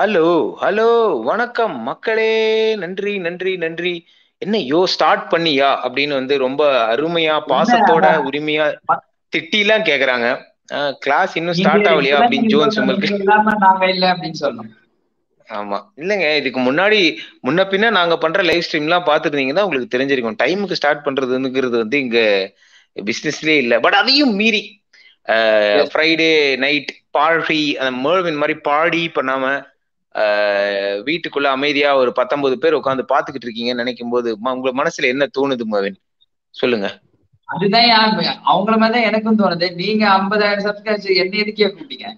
Hello hello வணக்கம். மக்களே நன்றி நன்றி நன்றி. என்ன யோ ஸ்டார்ட் பண்ணியா? அப்படின்னு வந்து ரொம்ப அருமையா பாசத்தோட உரிமையா திட்டிலாம் கேக்குறாங்க. கிளாஸ் இன்னும் ஸ்டார்ட் ஆகலையா அப்படின்னு ஜோன் சுமலுக்கு இல்லாம நாங்க இல்ல அப்படின்னு சொல்லணும். ஆமா. இல்லைங்க இதுக்கு முன்னாடி முன்ன பின்ன நாங்க பண்ற லைவ் ஸ்ட்ரீம்லாம் பாத்துருந்தீங்கன்னா உங்களுக்கு தெரிஞ்சிருக்கும். டைமுக்கு ஸ்டார்ட் பண்றதுங்கிறது வந்து இங்க பிசினஸ்லயே இல்ல. பட் அதையும் மீறி ஃப்ரைடே நைட் பார்ட்டி அந்த மேர்வின் மாதிரி பாடி பண்ணாம வீட்டுக்குள்ள அமைதியா ஒரு பத்தொன்பது பேர் உட்காந்து பாத்துக்கிட்டு இருக்கீங்கன்னு நினைக்கும் போது உங்க மனசுல என்ன தோணுது மர்வின் சொல்லுங்க. அதுதான் அவங்கள மாதிரிதான் எனக்கும் தோணுது. நீங்க ஐம்பதாயிரம் சப்ஸ்கிரைபர் என்ன எதுக்கே கூப்பிட்டீங்க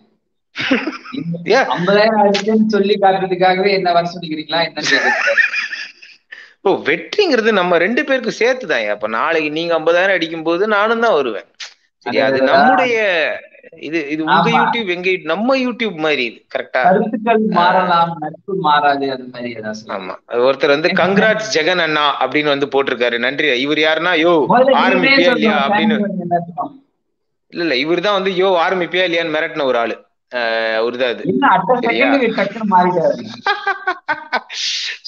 ஐம்பதாயிரம் ஆயிடுச்சுன்னு சொல்லி காட்டுறதுக்காகவே என்ன வர சொல்லிக்கிறீங்களா? என்ன ஓ வெற்றிங்கிறது நம்ம ரெண்டு பேருக்கு சேர்த்துதான் அப்ப நாளைக்கு நீங்க ஐம்பதாயிரம் அடிக்கும் போது நானும் தான் வருவேன். சரி அது நம்முடைய இது இது உங்க யூடியூப் எங்க நம்ம யூடியூப் மாதிரி இது கரெக்டா கருத்துக்கள் மாறலாம் நட்பு மாறாது அது மாதிரி ஆமா. ஒருத்தர் வந்து கங்க்ராட்ஸ் ஜெகன் அண்ணா அப்படின்னு வந்து போட்டிருக்காரு. நன்றி. இவர் யாருன்னா யோ ஆரம்பிப்பியா இல்லையா? அப்படின்னு. இல்ல இல்ல இவர் தான் வந்து யோ ஆரம்பிப்பியா இல்லையான்னு மிரட்டின ஒரு ஆளு. ஒருதான் அது.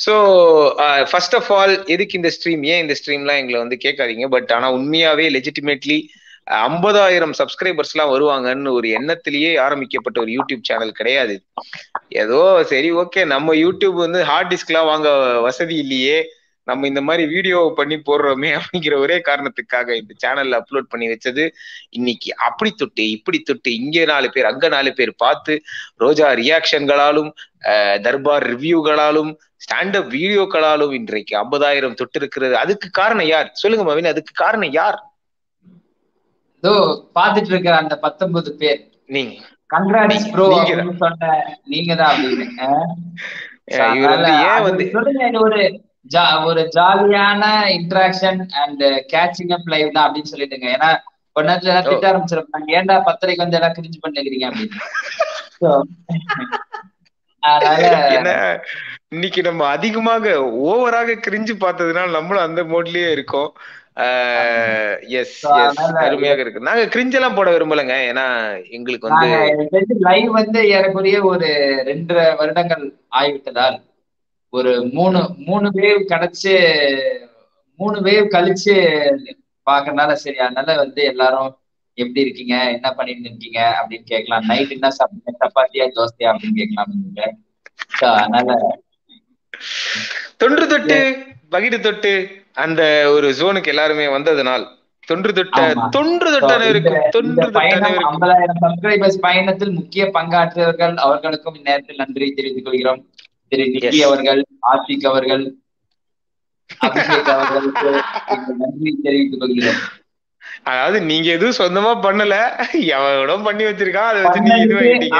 சோ ஃபர்ஸ்ட் ஆஃப் ஆல் எதுக்கு இந்த ஸ்ட்ரீம் ஏன் இந்த ஸ்ட்ரீம்லாம் எங்களை வந்து கேட்காதீங்க? பட் ஆனா உண்மையாவே லெஜிட்டிமேட்லி ஐம்பதாயிரம் சப்ஸ்கிரைபர்ஸ் எல்லாம் வருவாங்கன்னு ஒரு எண்ணத்திலேயே ஆரம்பிக்கப்பட்ட ஒரு யூடியூப் சேனல் கிடையாது. ஏதோ சரி ஓகே நம்ம யூடியூப் வந்து ஹார்ட் டிஸ்க் எல்லாம் வாங்க வசதி இல்லையே. நம்ம இந்த மாதிரி வீடியோ பண்ணி போடுறோமே அப்படிங்கிற ஒரே காரணத்துக்காக இந்த சேனல்ல அப்லோட் பண்ணி வச்சது. இன்னைக்கு அப்படி தொட்டு இப்படி தொட்டு இங்கே நாலு பேர் அங்க நாலு பேர் பார்த்து ரோஜா ரியாக்ஷன்களாலும் தர்பார் ரிவ்யூகளாலும் ஸ்டாண்டப் வீடியோக்களாலும் இன்றைக்கு ஐம்பதாயிரம் தொட்டு இருக்கிறது. அதுக்கு காரணம் யார்? சொல்லுங்க மவின் அதுக்கு காரணம் யார்? இதோ பாத்துட்டு இருக்கிற அந்த பத்தொன்பது பேர். நீங்க. கங்க்ராட்ஸ் ப்ரோ சொன்ன நீங்க தான் அப்படின்னு ஒரு ஒரு ஜாலியான interaction and catching up live தான் அப்படின்னு சொல்லிட்டுங்க. ஏன்னா கொஞ்ச நேரத்துல திட்ட ஆரம்பிச்சிருப்பாங்க. ஏன்டா பத்திரிக்கை வந்து எல்லாம் கிரிஞ்சு பண்ணிக்கிறீங்க அப்படின்னு. இன்னைக்கு நம்ம அதிகமாக ஓவராக கிரிஞ்சு பார்த்ததுனால நம்மளும் அந்த மோட்லயே இருக்கோம். எஸ் எஸ் அருமையாக இருக்கு. நாங்க கிரிஞ்ச் எல்லாம் போட விரும்பலங்க. ஏன்னா எங்களுக்கு வந்து லைவ் வந்து ஏறக்குறைய ஒரு ரெண்டரை வருடங்கள் ஆகிவிட்டதால் ஒரு மூணு மூணு வேவ் கிடைச்சு மூணு வேவ் கழிச்சு பாக்குறதுனால சரி அதனால வந்து எல்லாரும் எப்படி இருக்கீங்க என்ன பண்ணிட்டு இருக்கீங்க அப்படின்னு கேட்கலாம். நைட் என்ன சாப்பிடுங்க சப்பாத்தியா தோசையா அப்படின்னு கேட்கலாம். அதனால தொன்று தொட்டு பகிடு தொட்டு அந்த ஒரு ஜோனுக்கு எல்லாருமே வந்ததுனால் தொன்று தொட்ட தொன்று தொட்ட தொன்று ஐம்பதாயிரம் சப்ஸ்கிரைபர்ஸ் பயணத்தில் முக்கிய பங்காற்றியவர்கள் அவர்களுக்கும் இந்நேரத்தில் நன்றி தெரிவித்துக் கொள்கிறோம். திரு நிக்கி அவர்கள் ஆசிக் அவர்கள் அபிஷேக் அவர்களுக்கு நன்றி தெரிவித்துக் கொள்கிறோம். அதாவது நீங்க எதுவும் சொந்தமா பண்ணல எவனோ பண்ணி வச்சிருக்கான் அதை வச்சு நீங்க இது பண்ணிட்டீங்க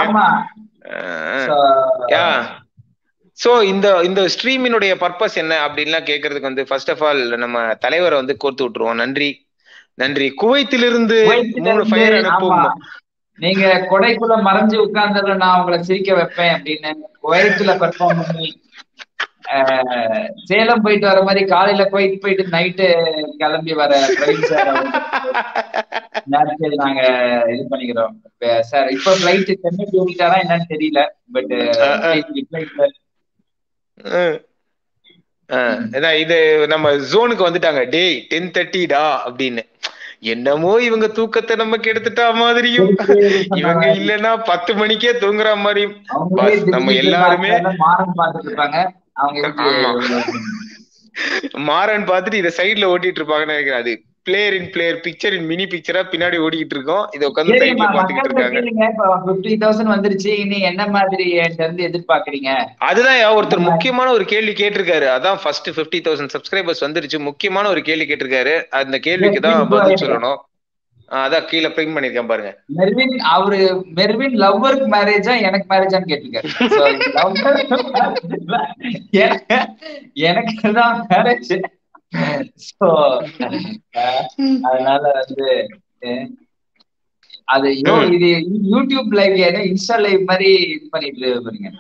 சோ இந்த இந்த ஸ்ட்ரீமினுடைய பர்பஸ் என்ன அப்படின்லாம் கேட்கறதுக்கு வந்து ஃபர்ஸ்ட் ஆஃப் ஆல் நம்ம தலைவரை வந்து கோர்த்து விட்டுருவோம். நன்றி. நன்றி. குவைத்திலிருந்து மூணு ஃபயர் அனுப்பும் நீங்க கொடைக்குள்ள மறைஞ்சு உட்கார்ந்ததுல நான் உங்களை சிரிக்க வைப்பேன் அப்படின்னு குவைத்துல பெர்ஃபார்ம் பண்ணி சேலம் போயிட்டு வர மாதிரி காலையில குவைத் போயிட்டு நைட்டு கிளம்பி வர பிரவீன் சார் நேரத்தில் நாங்க இது பண்ணிக்கிறோம். சார் இப்ப பிளைட் சென்னை ஓடிட்டாரா என்னன்னு தெரியல பட் இது நம்ம ஜோனுக்கு வந்துட்டாங்க. டேய் டென் தேர்ட்டிடா அப்படின்னு. என்னமோ இவங்க தூக்கத்தை நமக்கு எடுத்துட்டா மாதிரியும். இவங்க இல்லைன்னா பத்து மணிக்கே தூங்குற மாதிரியும். நம்ம எல்லாருமே மாறன் பார்த்துட்டு இத சைட்ல ஓட்டிட்டு இருப்பாங்கன்னு நினைக்கிறேன். அது player in player picture in mini பிக்சரா பின்னாடி ஓடிக்கிட்டு இருக்கோம். இத உட்காந்து சைட்ல பாத்துக்கிட்டு இருக்காங்க. வந்துருச்சு. இனி என்ன மாதிரி இருந்து எதிர்பார்க்கறீங்க? அதுதான் ஒருத்தர் முக்கியமான ஒரு கேள்வி கேட்டிருக்காரு. அதான் ஃபர்ஸ்ட் பிப்டி தௌசண்ட் சப்ஸ்கிரைபர்ஸ் வந்துருச்சு. முக்கியமான ஒரு கேள்வி கேட்டிருக்காரு. அந்த கேள்விக்கு தான் பதில் சொல்லணும். அதான் கீழே பிரிண்ட் பண்ணிருக்கேன் பாருங்க. மெர்வின் அவரு மெர்வின் லவ்வருக்கு மேரேஜா எனக்கு மேரேஜான்னு கேட்டிருக்காரு. எனக்கு தான் மேரேஜ் சோ அதனால வந்து அது இது யூடியூப் லைவ் இன்ஸ்டா லைவ் மாதிரி இது பண்ணிட்டு பாருங்க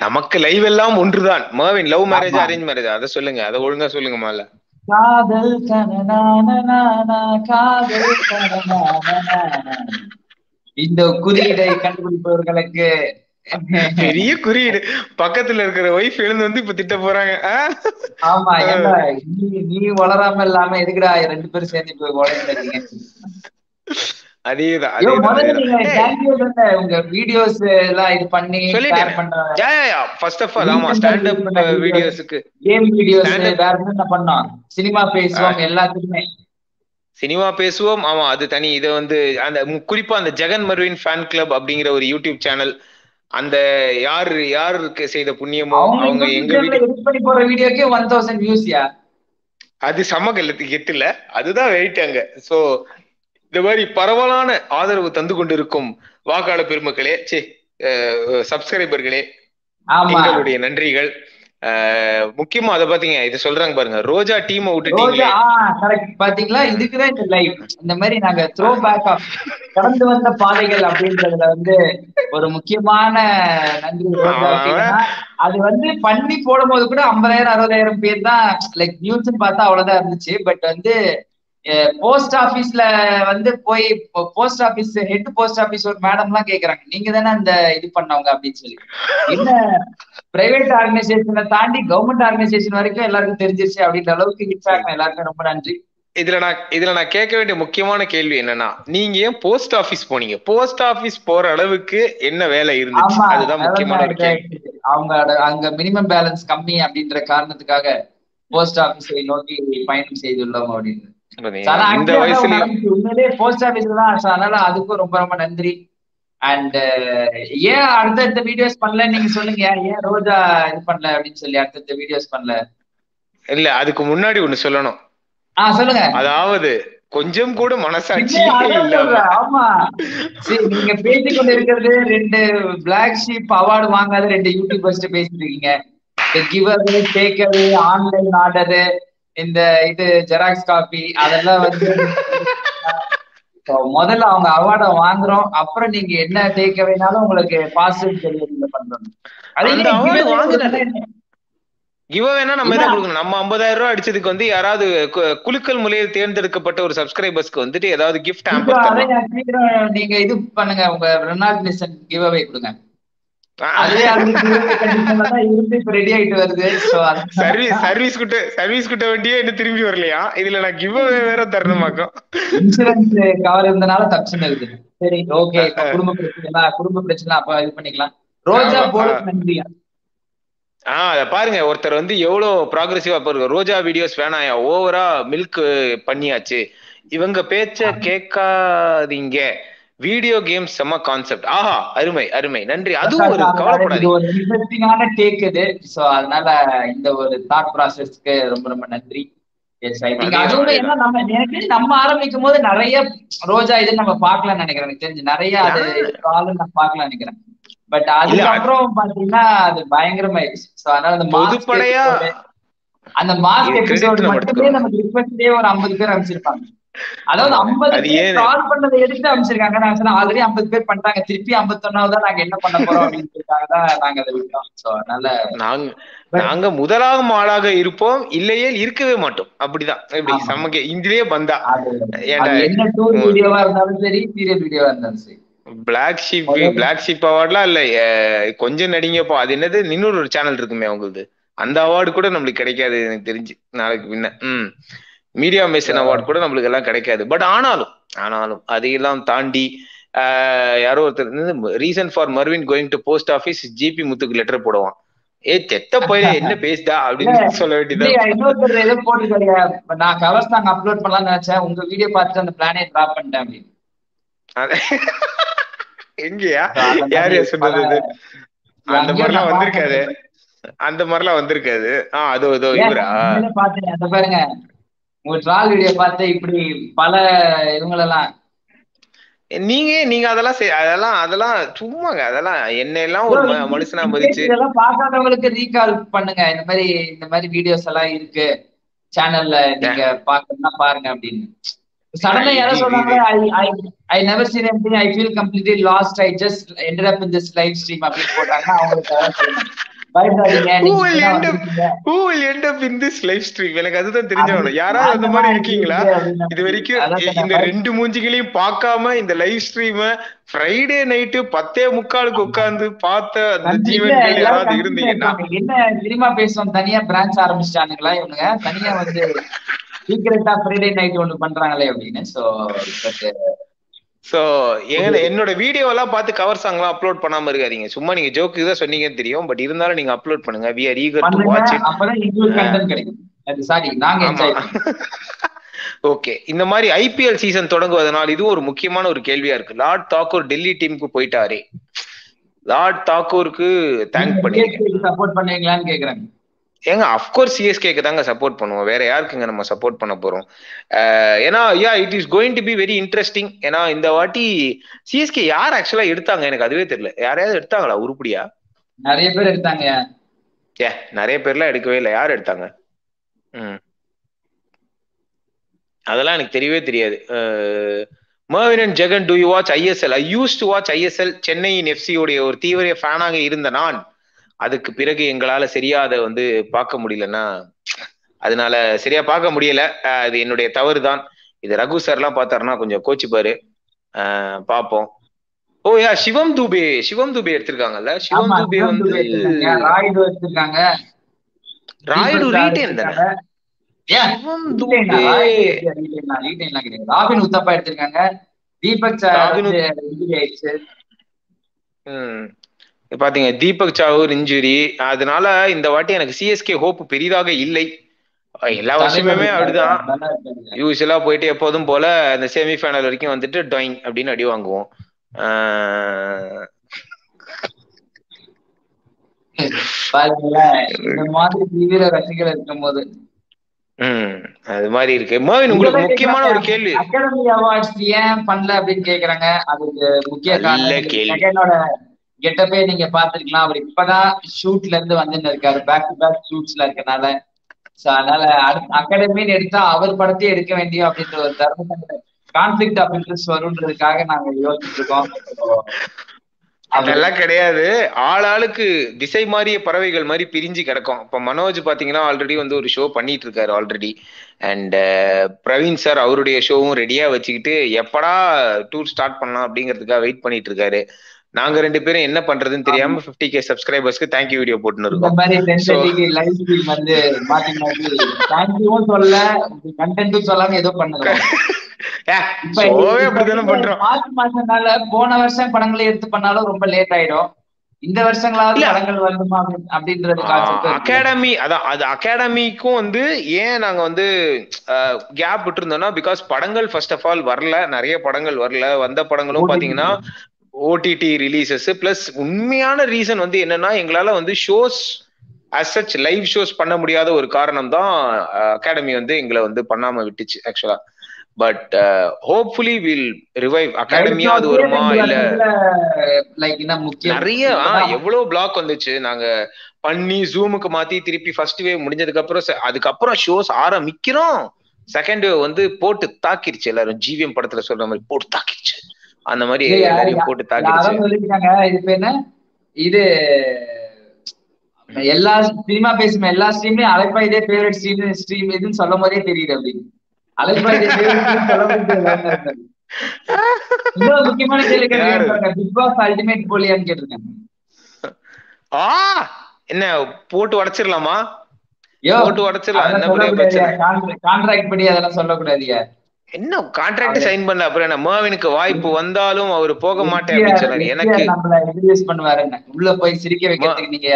நமக்கு லைவ் எல்லாம் ஒன்றுதான். Marvin love marriage arrange marriage அத சொல்லுங்க அத ஒழுங்கா சொல்லுங்க மால காதல் காதல் இந்த குறியீடை கண்டுபிடிப்பவர்களுக்கு பெரிய குறியீடு பக்கத்துல இருக்கிற ஒய்ஃப் எழுந்து வந்து இப்ப திட்ட போறாங்க? ஆமா நீ வளராம இல்லாம எதுக்குடா ரெண்டு பேரும் சேர்ந்து இப்ப வளர்ந்துருக்கீங்க அதேதான் ஐயோ அதேதான் முதல்ல நீங்க அதேதான். ஏய், தேங்க்யூ உங்க வீடியோஸ் எல்லாம் இது பண்ணி சொல்லிட்டேன். ஷேர் பண்ற yeah, yeah, yeah. First of all, ஆமா Recent ஆ ஸ்டாண்ட் அப் release பண்ண videos. வீடியோஸுக்கு கேம் வீடியோஸ் Stand up- வேற என்ன பண்ணோம் சினிமா பேசுவோம் எல்லாத்துக்குமே சினிமா பேசுவோம் ஆமா அது தனி இதை வந்து அந்த குறிப்பா அந்த ஜெகன் மர்வின் ஃபேன் கிளப் அப்படிங்கிற ஒரு யூடியூப் சேனல் அந்த யார் யாருக்கு செய்த புண்ணியமோ அவங்க எங்க பண்ணி போற வீடியோக்கே ஒன் தௌசண்ட் வியூஸ்யா அது சமகல்லத்துக்கு எட்டுல அதுதான் வெயிட் அங்க. சோ இந்த மாதிரி பரவலான ஆதரவு தந்து கொண்டிருக்கும் வாக்காளர் பெருமக்களே சே சப்ஸ்கிரைபர்களே எங்களுடைய நன்றிகள். முக்கியமா அதை பாத்தீங்க இது சொல்றாங்க பாருங்க ரோஜா டீமை கரெக்ட் பாத்தீங்களா? இதுக்குதான் இந்த லைவ் இந்த மாதிரி நாங்க த்ரோ பேக் ஆஃப் கடந்து வந்த பாதைகள் அப்படின்றதுல வந்து ஒரு முக்கியமான நன்றி அது வந்து பண்ணி போடும்போது கூட ஐம்பதாயிரம் அறுபதாயிரம் பேர் தான் லைக் நியூஸ் பார்த்தா அவ்வளவுதான் இருந்துச்சு. பட் வந்து போஸ்ட் ஆபீஸ்ல வந்து போய் post office head post office ஒரு மேடம் எல்லாம் கேக்குறாங்க. நீங்க தானே அந்த இது பண்ணவங்க அப்படின்னு சொல்லி. என்ன பிரைவேட் ஆர்கனைசேஷனை தாண்டி கவர்மெண்ட் ஆர்கனைசேஷன் வரைக்கும் எல்லாருக்கும் தெரிஞ்சிருச்சு அப்படின்ற அளவுக்கு ஹிட் ஆகும் எல்லாருக்கும் ரொம்ப நன்றி. இதுல நான் இதுல நான் கேட்க வேண்டிய முக்கியமான கேள்வி என்னன்னா நீங்க ஏன் போஸ்ட் ஆபீஸ் போனீங்க? போஸ்ட் ஆபீஸ் போற அளவுக்கு என்ன வேலை இருந்துச்சு? அதுதான் முக்கியமான ஒரு கேள்வி. அவங்க அங்க மினிமம் பேலன்ஸ் கம்மி அப்படின்ற காரணத்துக்காக போஸ்ட் ஆபீஸை நோக்கி பயணம் செய்துள்ளோம் அப்படின்னு. இந்த நடந்துச்சு. உண்மையிலேயே போஸ்ட் ஆபீஸ்ல தான் அதனால அதுக்கும் ரொம்ப ரொம்ப நன்றி. அண்ட் ஏன் அடுத்தடுத்த வீடியோஸ் பண்ணல நீங்க சொல்லுங்க. ஏன் ரோஜா இது பண்ணல அப்படின்னு சொல்லி அடுத்தடுத்த வீடியோஸ் பண்ணல? இல்ல அதுக்கு முன்னாடி ஒண்ணு சொல்லணும். ஆ சொல்லுங்க. அதாவது கொஞ்சம் கூட சொல்றேன். ஆமா. சரி நீங்க பேசிக் கொண்டு இருக்கிறது ரெண்டு பிளாக் ஷீப் அவார்டு வாங்காத ரெண்டு யூடியூபர்ஸ் பேசிட்டு இருக்கீங்க. கிவர் டேக்கர் ஆன்லைன் ஆர்டரு இந்த இது ஜெராக்ஸ் காப்பி அதெல்லாம் வந்து முதல்ல அவங்க அவார்டை வாங்குறோம். அப்புறம் நீங்க என்ன டேக் வேணாலும் உங்களுக்கு பாசிட்டிவ் டெலிவரியில பண்றோம். கிவ் வேணா நம்ம. தான் கொடுக்கணும். நம்ம 50000 ரூபாய் அடிச்சதுக்கு வந்து யாராவது கு- குலுக்கல் முறையில் தேர்ந்தெடுக்கப்பட்ட ஒரு சப்ஸ்கிரைபர்ஸ்க்கு வந்துட்டு ஏதாவது கிஃப்ட் நீங்க இது பண்ணுங்க. உங்க ரெனால்ட் கிவ் அவே கொடுங்க. சர்வீஸ் சர்வீஸ் குட்ட சர்வீஸ் குட்ட வண்டியே என்ன திரும்பி வரலையா? இதுல நான் கிவ் வேற தரணுமாக்கும். இன்சூரன்ஸ் கவர் இருந்தனால தப்பிச்சுன்னு இருக்குது. சரி ஓகே குடும்ப பிரச்சனை குடும்ப பிரச்சனை அப்ப இது பண்ணிக்கலாம். ரோஜா. நன்றியா? ஆஹ் அத பாருங்க. ஒருத்தர் வந்து எவ்வளவு ப்ராக்ரெசிவா பாருங்க. ரோஜா வீடியோஸ் வேணாயா? ஓவரா மில்க் பண்ணியாச்சு. இவங்க பேச்ச கேட்காதீங்க. வீடியோ கேம்ஸ் செம்ம கான்செப்ட் ஆஹா அருமை அருமை. நன்றி. அதுவும் ஒரு இது கவலைப்படாதீங்க. ஒரு இன்ட்ரெஸ்டிங்கான டேக் இது. சோ அதனால இந்த ஒரு தாட் ப்ராசஸ்க்கு ரொம்ப ரொம்ப நன்றி. நம்ம ஆரம்பிக்கும் போது நிறைய ரோஜா இது நம்ம பார்க்கலாம்னு நினைக்கிறேன். எனக்கு தெரிஞ்சு நிறைய அது காலம் நான் பார்க்கலாம் நினைக்கிறேன். பட் அதுக்கப்புறம் பாத்தீங்கன்னா அது பயங்கரமாயிடுச்சு. சோ அதனால அந்த பொதுப்படையா அந்த மாஸ்க் எபிசோட் மட்டுமே. நமக்கு ரிக்வெஸ்ட்லயே ஒரு ஐம்பது பேர் அமைச்சிருப்பாங்க அதாவது. ஐம்பது? கால் பண்ணதை எடுத்து அமைச்சிருக்காங்க நான் சொன்னேன் ஆல்ரெடி ஐம்பது பேர் பண்ணிட்டாங்க. திருப்பி ஐம்பத்தொன்னாவது நாங்க என்ன பண்ண போறோம்? அப்படின்னு தான் நாங்க அதை விட்டோம். சோ அதனால நாங்க நாங்க முதலாகும் ஆளாக இருப்போம். இல்லையே இருக்கவே மாட்டோம். அப்படிதான். எப்படி ஆமா. சமக்க இந்திலே பந்தா. அது என்ன டூர் வீடியோவா இருந்தாலும் சரி சீரியல் வீடியோவா இருந்தாலும் சரி. Black sheep. பிளாக் ஷீப் அவார்ட்லாம் இல்ல. கொஞ்சம் நடிங்கப்போ. அது என்னது? இன்னொரு சேனல் இருக்குமே உங்களுக்கு அந்த அவார்டு கூட நம்மளுக்கு கிடைக்காது எனக்கு தெரிஞ்சு. நாளைக்கு பின்ன. ம் மீடியா மேசன் அவார்டு கூட நம்மளுக்கு எல்லாம் கிடைக்காது. பட் ஆனாலும் ஆனாலும் அதையெல்லாம் தாண்டி யாரோ ஒருத்தர் reason for Marvin going to post office GP Muthukku letter போடுவான். ஏ செத்த போய் என்ன பேசுதா அப்படின்னு சொல்ல வேண்டியது நான் கவர்ஸ் நாங்க அப்லோட் பண்ணலாம்னு நினைச்சேன். உங்க வீடியோ பார்த்துட்டு அந்த பிளானே டிராப் பண்ணிட்டேன் அப்படின்னு. எங்கயா? யார் சொன்னது? அந்த மாதிரிலாம் வந்திருக்காது. அந்த மாதிரிலாம் வந்திருக்காது. ஆஹ் அதோ இதோ இவரா? பாருங்க. உங்க ட்ரால் வீடியோ பார்த்து இப்படி பல இவங்களெல்லாம் நீங்க நீங்க அதெல்லாம் அதெல்லாம் அதெல்லாம் சும்மாங்க. அதெல்லாம் என்ன எல்லாம் ஒரு மனுஷனா மதிச்சு இதெல்லாம் பார்க்காதவங்களுக்கு ரீகால் பண்ணுங்க. இந்த மாதிரி இந்த மாதிரி வீடியோஸ் எல்லாம் இருக்கு. சேனல்ல நீங்க பாக்கணும்னா பாருங்க அப்படின்னு. சடனா யாரோ சொன்னாங்க I I I never seen anything I feel completely lost I just ended up in this live stream அப்படின்னு போட்டாங்கன்னா அவங்களுக்கு எனக்கு அதுதான் தெரிஞ்சவனும் யாராவது அந்த மாதிரி இருக்கீங்களா? இது வரைக்கும். இந்த ரெண்டு மூஞ்சிகளையும் பார்க்காம இந்த லைவ் ஸ்ட்ரீம ஃப்ரைடே நைட்டு பத்தே முக்காலுக்கு உட்கார்ந்து பார்த்த அந்த ஜீவன்கள் யாராவது இருந்தீங்கன்னா. என்ன சினிமா பேசுவோம்? தனியா பிரான்ச் ஆரம்பிச்சிட்டானுங்களா இவனுங்க? தனியா வந்து சீக்கிரட்டா ஃப்ரைடே நைட் ஒண்ணு பண்றாங்களே அப்படின்னு. சோ சோ என்னோட வீடியோ எல்லாம் பார்த்து கவர் சாங்லாம் அப்லோட் பண்ணாம இருக்காதீங்க. சும்மா நீங்க ஜோக்கு தான் சொன்னீங்கன்னு தெரியும். பட் இருந்தாலும் நீங்க அப்லோட் பண்ணுங்க. We are eager to watch it அப்பதான் எங்களுக்கு கண்டென்ட் கிடைக்கும். அது சாரி நாங்க ஆமா. என்ஜாய் ஓகே இந்த மாதிரி ஐபிஎல் சீசன் தொடங்குவதனால் இது ஒரு முக்கியமான ஒரு கேள்வியா இருக்கு. லார்ட் தாக்கூர் டெல்லி டீமுக்கு போயிட்டாரே. லார்ட் தாக்கூருக்கு தேங்க் பண்ணிருக்கேன் சப்போர்ட் பண்ணுவீங்களான்னு கேக்குறாங்க ஏங்க அஃப்கோர்ஸ் சிஎஸ்கேக்கு தாங்க சப்போர்ட் பண்ணுவோம். வேற யாருக்குங்க நம்ம சப்போர்ட் பண்ண போறோம்? ஏன்னா yeah it is going to be very interesting ஏன்னா இந்த வாட்டி சிஎஸ்கே யார் ஆக்சுவலா எடுத்தாங்க? எனக்கு அதுவே தெரியல. யாரையாவது எடுத்தாங்களா? உருப்படியா? நிறைய பேர் எடுத்தாங்க. ஏ நிறைய பேர்லாம் எடுக்கவே இல்லை. யார் எடுத்தாங்க? ம். அதெல்லாம் எனக்கு தெரியவே தெரியாது. Marvin and Jagan do you watch ISL I use to watch ISL Chennaiyin FC உடைய ஒரு தீவிர ஃபேனாக இருந்த நான். அதுக்கு பிறகு எங்களால சரியா அதை வந்து பார்க்க முடியலன்னா அதனால சரியா பார்க்க முடியல. அது என்னுடைய தவறு தான் இது ரகு சார்லாம் பார்த்தாருன்னா கொஞ்சம் கோச்சுப்பாரு. பார்ப்போம். ஓ யா சிவம் தூபே சிவம் தூபே எடுத்திருக்காங்கல்ல? சிவம் தூபே வந்து ராய்டு எடுத்திருக்காங்க. ராயுடு சார் ரீட்டேன் தானே? சிவம் தூபே. ராபின் உத்தப்பா எடுத்திருக்காங்க. தீபக் சார் பாத்தீங்க தீபக் சாவூர் இன்ஜுரி அதனால இந்த வாட்டி எனக்கு சிஎஸ்கே ஹோப் பெரிதாக இல்லை. எல்லா வருஷமுமே அப்படிதான். யூஸ்வலா போயிட்டு எப்போதும் போல அந்த செமி ஃபைனல் வரைக்கும் வந்துட்டு டாயிங் அப்படின்னு அடி வாங்குவோம். இந்த அது மாதிரி இருக்கு. மோவின் உங்களுக்கு முக்கியமான ஒரு கேள்வி. அகாடமி அவார்ட்ஸ் ஏன் பண்ணல அப்படின்னு கேக்குறாங்க. அதுக்கு முக்கிய காரணம் கெட்டப்பே நீங்க பாத்துருக்கலாம் அவர் இப்பதான் ஷூட்ல இருந்து வந்துட்டு இருக்காரு பேக் டு பேக் ஷூட்ஸ்ல இருக்கனால. சோ அதனால அகாடமின்னு எடுத்தா அவர் படத்தையே எடுக்க வேண்டிய அப்படின்ற ஒரு தர்ம கான்ஃபிளிக்ட் ஆஃப் இன்ட்ரெஸ்ட் வரும்ன்றதுக்காக நாங்க யோசிச்சுட்டு இருக்கோம் அதெல்லாம் கிடையாது. ஆளாளுக்கு திசை மாறிய பறவைகள் மாதிரி பிரிஞ்சு கிடக்கும். இப்ப மனோஜ் பாத்தீங்கன்னா ஆல்ரெடி வந்து ஒரு ஷோ பண்ணிட்டு இருக்காரு already and uh, Praveen sir அவருடைய ஷோவும் ரெடியா வச்சுக்கிட்டு எப்படா டூர் ஸ்டார்ட் பண்ணலாம் அப்படிங்கிறதுக்காக வெயிட் பண்ணிட்டு இருக்காரு நாங்க ரெண்டு பேரும் என்ன பண்றதுன்னு தெரியாம 50k கே சப்ஸ்கிரைபர்ஸ்க்கு தேங்க்யூ வீடியோ போட்டுன்னு இருக்கோம். போன வருஷம் படங்களை எடுத்து பண்ணாலும் ரொம்ப லேட் ஆயிடும். இந்த வருஷங்களாவது. படங்கள் வருமா அப்படி- அப்படின்றது அகாடமி அதான் அது அகாடமிக்கும் வந்து ஏன் நாங்க வந்து கேப் விட்டுருந்தோம்னா பிகாஸ் படங்கள் ஃபர்ஸ்ட் ஆஃப் ஆல் வரல நிறைய படங்கள் வரல வந்த படங்களும் பாத்தீங்கன்னா ஓடிடி ரிலீசஸ் பிளஸ் உண்மையான ரீசன் வந்து என்னன்னா எங்களால வந்து shows as such live shows பண்ண முடியாத ஒரு காரணம் தான் அகாடமி வந்து எங்களை வந்து பண்ணாம விட்டுச்சு ஆக்சுவலா பட் ஹோப்ஃபுல்லி வில் ரிவைவ் அகாடமியா அது வருமா இல்ல? நிறைய எவ்வளவு பிளாக் வந்துச்சு. நாங்க பண்ணி ஜூமுக்கு மாத்தி திருப்பி ஃபர்ஸ்ட் வேவ் முடிஞ்சதுக்கு அப்புறம் அதுக்கப்புறம் ஷோஸ் ஆரம்பிக்கிறோம். செகண்ட் வேவ் வந்து போட்டு தாக்கிருச்சு எல்லாரும். ஜிவிஎம் படத்துல சொல்ற மாதிரி போட்டு தாக்கிருச்சு. அந்த மாதிரி எல்லாரையும் போட்டு சொல்லிருக்காங்க இது என்ன? இது எல்லா சினிமா பேசும் எல்லா ஸ்ட்ரீம்லயும் அலைப்பா இதே ஃபேவரட் ஸ்ட்ரீம் ஸ்ட்ரீம் இதுன்னு சொல்லும் போதே தெரியுது அப்படின்னு அலைப்பா இதே இன்னொரு முக்கியமான கேள்வி பிக் பாஸ் அல்டிமேட் போலியான்னு கேட்டிருக்காங்க ஆ என்ன போட்டு உடைச்சிடலாமா? போட்டு உடைச்சிடலாம். என்ன பிரச்சனை? சொல்லக்கூடாது கான்ட்ராக்ட் படி அதெல்லாம் சொல்லக்கூடாதுயா என்ன கான்ட்ராக்ட் சைன் பண்ணல? அப்புறம் என்ன மேவினுக்கு வாய்ப்பு வந்தாலும் அவர் போக மாட்டேன் அப்படின்னு சொன்னாரு. எனக்கு உள்ள போய் சிரிக்க வைக்கிறதுக்கு நீங்க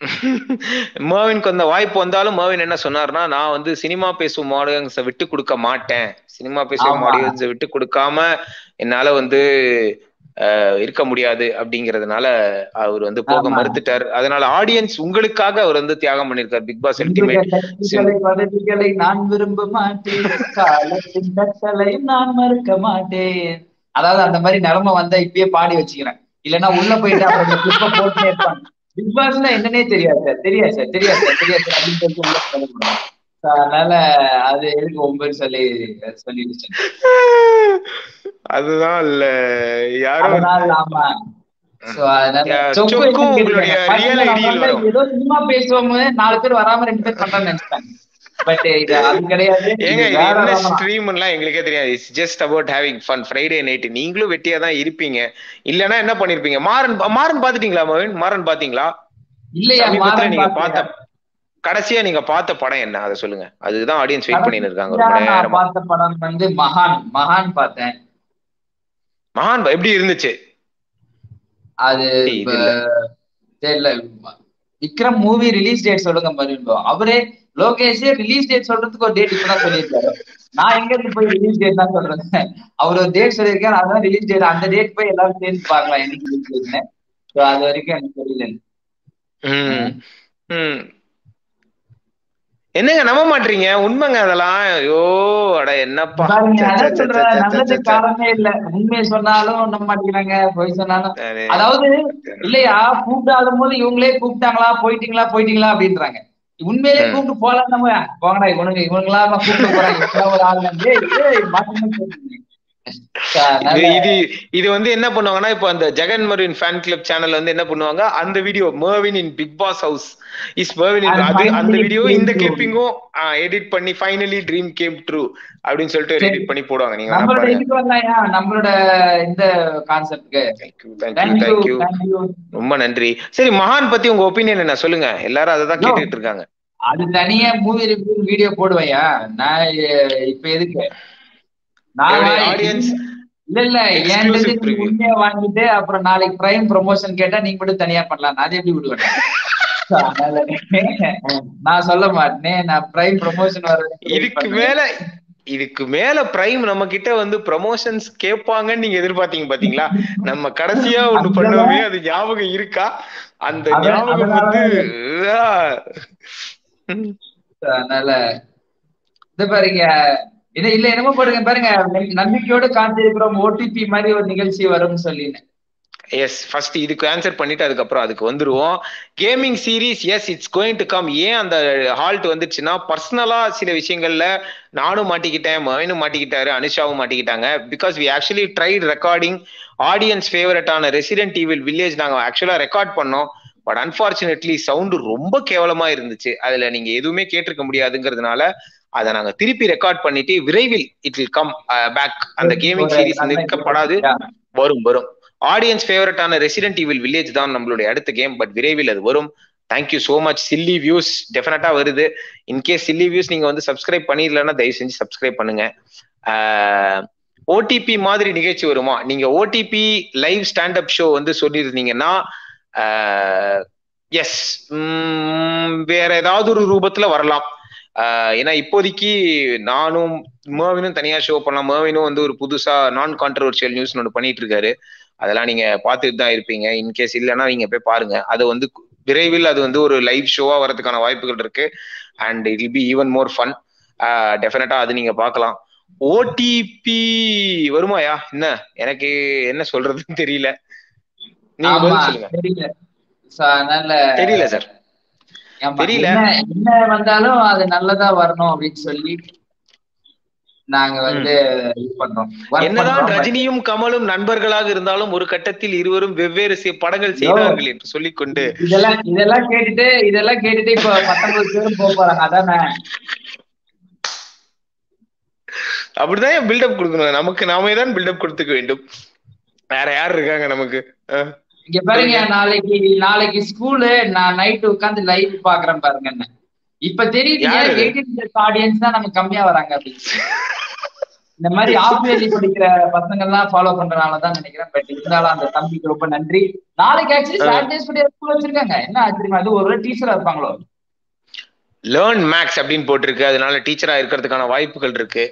மர்வினுக்கு அந்த வாய்ப்பு வந்தாலும் மர்வின் என்ன சொன்னார்னா நான் வந்து சினிமா பேசும் ஆடியன்ஸை விட்டு கொடுக்க மாட்டேன். சினிமா பேசும். ஆடியன்ஸை விட்டு கொடுக்காம என்னால வந்து இருக்க முடியாது அப்படிங்கறதுனால அவர் வந்து போக. மறுத்துட்டார். அதனால ஆடியன்ஸ் உங்களுக்காக அவர் வந்து தியாகம் பண்ணிருக்கார் பிக் பாஸ் அல்டிமேட் நான் விரும்ப மாட்டேன். நான் மறுக்க மாட்டேன். அதாவது அந்த மாதிரி நிலைமை வந்தா இப்பயே பாடி வச்சுக்கிறேன். இல்லைன்னா உள்ள போயிட்டு அப்புறம் இந்த clip அ போட்டுட்டே இருப்பாங்க பிக் பாஸ்னா என்னன்னே தெரியாது சார். தெரியாது சார் தெரியாது சார் தெரியாது சார். அப்படின்னு சொல்லிட்டு அதனால அது எதுக்கு ஒன்பது சொல்லி சொல்லிடுச்சு. அதுதான் இல்ல. யாரோ அதனால ஆமா சோ அதனால Yeah, சொக்கு சொக்கு என்னன்னு உங்களுடைய கேட்டுருக்காங்க. real பாத்தீங்களா, ID ல நம்ம வரும். ஏதோ சினிமா பேசுவோம் நாலு பேர் வராம ரெண்டு பேர் பண்றான்னு நினைச்சிட்டாங்க எங்களுக்கே தெரியாது. It's just about having fun Friday night நீங்களும் வெட்டியா தான் இருப்பீங்க. இல்லனா என்ன பண்ணிருப்பீங்க? மாறன் மாறன் பாத்துட்டீங்களா மாறன் பாத்தீங்களா இல்லையா நீங்க? பார்த்த கடைசியா நீங்க பார்த்த படம் என்ன? அதை சொல்லுங்க. அதுதான் ஆடியன்ஸ் வெயிட் பண்ணிட்டு இருக்காங்க பார்த்த படம் வந்து மகான். மகான் பார்த்தேன். மகான் எப்படி இருந்துச்சு? அது. தெரியல. விக்ரம் மூவி ரிலீஸ் டேட் சொல்லுங்க மறுபடியும் அவரே லோகேஷே ரிலீஸ் டேட் சொல்றதுக்கு ஒரு டேட் இப்பதான் சொல்லியிருக்காரு. நான் எங்க இருந்து போய் ரிலீஸ் டேட் தான் சொல்றேன் அவர் ஒரு டேட் சொல்லியிருக்காரு அதான் ரிலீஸ் டேட் அந்த டேட் போய் எல்லாரும் சேர்ந்து பார்க்கலாம் So, அது வரைக்கும் எனக்கு தெரியல. என்னங்க நம்ப மாட்டீங்க உண்மைங்க அதெல்லாம். ஐயோ அட என்னப்பா. இல்ல. உண்மையை சொன்னாலும் நம்ப மாட்டேங்கிறாங்க பொய் சொன்னாலும். அதாவது இல்லையா கூப்பிடாத போது இவங்களே கூப்பிட்டாங்களா போயிட்டீங்களா போயிட்டீங்களா அப்படின்றாங்க. உண்மையிலே. கூப்பிட்டு போலாம் நம்ம போங்கடா இவனுங்க இவங்களா கூப்பிட்டு போறாங்க. ஒரு ஆள் வந்து இது இது வந்து என்ன பண்ணுவாங்கன்னா இப்போ அந்த Jagan Marvin fan club channel வந்து என்ன பண்ணுவாங்க? அந்த video Marvin in Bigg Boss house is Marvin in அது அந்த வீடியோ இந்த. கிளிப்பிங்கும் எடிட் பண்ணி ஃபைனலி ட்ரீம் கேம் ட்ரூ அப்படின்னு சொல்லிட்டு. எடிட் பண்ணி போடுவாங்க. நீங்க நம்மளோட பாருங்க. இதுக்கு வரலாயா? நம்மளோட இந்த கான்செப்ட்க்கு தேங்க்யூ தேங்க்யூ ரொம்ப நன்றி. சரி மகான் பத்தி உங்க ஒப்பீனியன் என்ன? சொல்லுங்க. எல்லாரும் அதை தான். கேட்டுட்டு இருக்காங்க. அது தனியா மூவி ரிவ்யூ வீடியோ போடுவையா? நான் இப்ப எதுக்கு? இல்ல இல்ல என்கிட்ட வாங்கிட்டு அப்புறம் நாளைக்கு பிரைம் ப்ரொமோஷன் கேட்டா நீங்க மட்டும் தனியா பண்ணலாம். நான் அதை எப்படி விடுவேன்? நான் சொல்ல மாட்டேன். நான் பிரைம் ப்ரொமோஷன் வர இதுக்கு மேல இதுக்கு மேல பிரைம் நம்ம கிட்ட வந்து ப்ரமோஷன்ஸ் கேட்பாங்கன்னு நீங்க எதிர்பார்த்தீங்க பாத்தீங்களா? நம்ம கடைசியா ஒண்ணு பண்ணோமே அது ஞாபகம் இருக்கா? அந்த ஞாபகம் வந்து. அதனால இது பாருங்க இது இல்ல என்னமோ போடுங்க பாருங்க நம்பிக்கையோடு காத்திருக்கிறோம். ஓடிபி மாதிரி ஒரு நிகழ்ச்சி வரும்னு சொல்லினேன். எஸ் ஃபர்ஸ்ட் இதுக்கு ஆன்சர் பண்ணிட்டு அதுக்கப்புறம் அதுக்கு வந்துருவோம். Gaming series yes it's going to come ஏன் அந்த ஹால்ட் வந்துச்சுன்னா பர்சனலா சில விஷயங்கள்ல நானும் மாட்டிக்கிட்டேன் மயனும் மாட்டிக்கிட்டாரு அனுஷாவும் மாட்டிக்கிட்டாங்க. Because we actually tried recording audience ஃபேவரட்டான ரெசிடென்ட் ஈவில் வில்லேஜ் நாங்க ஆக்சுவலா ரெக்கார்ட் பண்ணோம். பட் அன்பார்ச்சுனேட்லி சவுண்டு ரொம்ப கேவலமா இருந்துச்சு. அதுல நீங்க எதுவுமே கேட்டிருக்க முடியாதுங்கிறதுனால அதை நாங்க திருப்பி ரெக்கார்ட் பண்ணிட்டு விரைவில் இட் வில் கம் பேக் அந்த கேமிங் சீரிஸ் நிற்கப்படாது. வரும் வரும். ஆடியன்ஸ் ஃபேவரட்டான ரெசிடென்ட் ஈவில் வில்லேஜ் தான் நம்மளுடைய அடுத்த கேம் பட் விரைவில் அது வரும். Thank you so much silly views டெஃபினட்டா வருது. இன்கேஸ் சில்லி வியூஸ் நீங்க வந்து சப்ஸ்கிரைப் பண்ணிடலன்னா தயவு செஞ்சு சப்ஸ்கிரைப் பண்ணுங்க. ஓடிபி மாதிரி நிகழ்ச்சி வருமா? நீங்க ஓடிபி லைவ் ஸ்டாண்டப் ஷோ வந்து சொல்லியிருந்தீங்கன்னா எஸ் வேற ஏதாவது ஒரு ரூபத்துல வரலாம். ஏன்னா இப்போதைக்கு நானும் மேவினும் தனியா ஷோ பண்ணலாம். மேவினும் வந்து ஒரு புதுசா நான் கான்ட்ரவர்ஷியல் நியூஸ் ஒன்று பண்ணிட்டு இருக்காரு அதெல்லாம் நீங்க பார்த்துட்டு தான் இருப்பீங்க. இன்கேஸ் இல்லைன்னா நீங்க போய் பாருங்க. அது வந்து விரைவில் அது வந்து ஒரு லைவ் ஷோவா வரதுக்கான வாய்ப்புகள் இருக்கு. And it will be even more fun டெஃபினட்டா அது நீங்க பார்க்கலாம். ஓடிபி வருமாயா என்ன? எனக்கு என்ன சொல்றதுன்னு தெரியல. நீங்க தெரியல. தெரியல சார். தெரியல. என்ன வந்தாலும் அது நல்லதா வரணும் அப்படின்னு சொல்லி நாங்க வந்து என்னதான் ரஜினியும் கமலும் நண்பர்களாக இருந்தாலும் ஒரு கட்டத்தில் இருவரும் வெவ்வேறு படங்கள் செய்தார்கள் என்று சொல்லிக்கொண்டு. இதெல்லாம் இதெல்லாம் கேட்டுட்டு இதெல்லாம் கேட்டுட்டு இப்ப பத்தொன்பது பேரும் போக போறாங்க. அதானே? அப்படிதான் பில்டப் கொடுக்கணும்? நமக்கு நாமே தான் பில்டப் கொடுத்துக்க வேண்டும். வேற யார் இருக்காங்க நமக்கு? இங்க பாருங்க நாளைக்கு நாளைக்கு ஸ்கூலு நான் நைட் உட்காந்து லைவ் பாக்குறேன் பாருங்க இப்ப தெரியுது ஆடியன்ஸ் தான் நமக்கு கம்மியா வராங்க அப்படின்னு இந்த மாதிரி இயர்லி படிக்கிற பசங்க எல்லாம் ஃபாலோ பண்றதுனாலதான் நினைக்கிறேன். பட் இருந்தாலும் அந்த தம்பிக்கு ரொம்ப நன்றி. நாளைக்கு ஆக்சுவலி சாட்டர்டே ஸ்கூல் ஸ்கூல் வச்சிருக்காங்க? என்ன ஆச்சரியமா அது ஒரு டீச்சரா இருப்பாங்களோ? லேர்ன் மேக்ஸ் அப்படின்னு போட்டிருக்கு. அதனால டீச்சரா இருக்கிறதுக்கான வாய்ப்புகள் இருக்கு.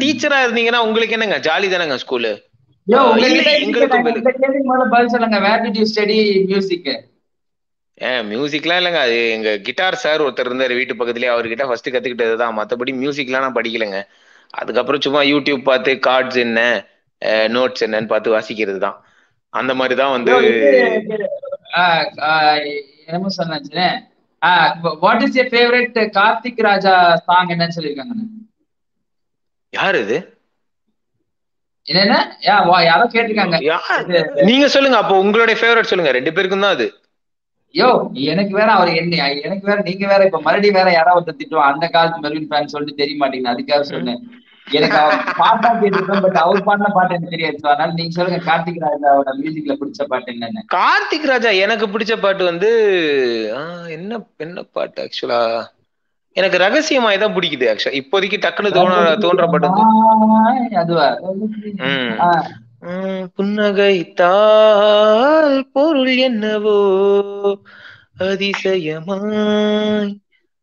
டீச்சரா இருந்தீங்கன்னா உங்களுக்கு என்னங்க? ஜாலி தானேங்க ஸ்கூலு மியூசிக்லாம் இல்லைங்க. அது எங்க கிட்டார் சார் ஒருத்தர் இருந்தாரு வீட்டு பக்கத்துலயே அவர்கிட்ட ஃபர்ஸ்ட் கத்துக்கிட்டது தான். மற்றபடி மியூசிக்லாம் நான் படிக்கலைங்க. அதுக்கப்புறம் சும்மா யூடியூப் பார்த்து கார்ட்ஸ் என்ன நோட்ஸ் என்னன்னு பார்த்து வாசிக்கிறது தான். அந்த மாதிரி தான் வந்து என்னமோ சொன்னாச்சு what is your favourite Karthik Raja song என்னன்னு சொல்லியிருக்காங்க. யார் இது? என்னென்ன? யாரோ கேட்டிருக்காங்க. நீங்க சொல்லுங்க அப்போ உங்களுடைய ஃபேவரட் சொல்லுங்க ரெண்டு பேருக்கும் தான் அது. யோ எனக்கு வேற அவர் என்ன எனக்கு வேற நீங்க வேற இப்ப மறுபடியும் வேற யாராவது ஒருத்தர் திட்டுவோம் அந்த காலத்து மெர்வின் ஃபேன் சொல்லிட்டு தெரிய மாட்டேங்குது அதுக்காக சொன்னேன். எனக்கு அவர் பாட்டா கேட்டிருக்கேன் பட் அவர் பாடின பாட்டு எனக்கு தெரியாது அதனால நீங்க சொல்லுங்க கார்த்திக் ராஜாவோட மியூசிக்ல பிடிச்ச பாட்டு என்னன்னு? கார்த்திக் ராஜா எனக்கு பிடிச்ச பாட்டு வந்து என்ன என்ன பாட்டு ஆக்சுவலா எனக்கு ரகசியமாய் தான் பிடிக்குது ஆக்சுவலா இப்போதைக்கு டக்குன்னு தோண தோன்ற பாட்டு வந்து அதுவா புன்னகைத்தால் பொருள் என்னவோ? அதிசயமாய்.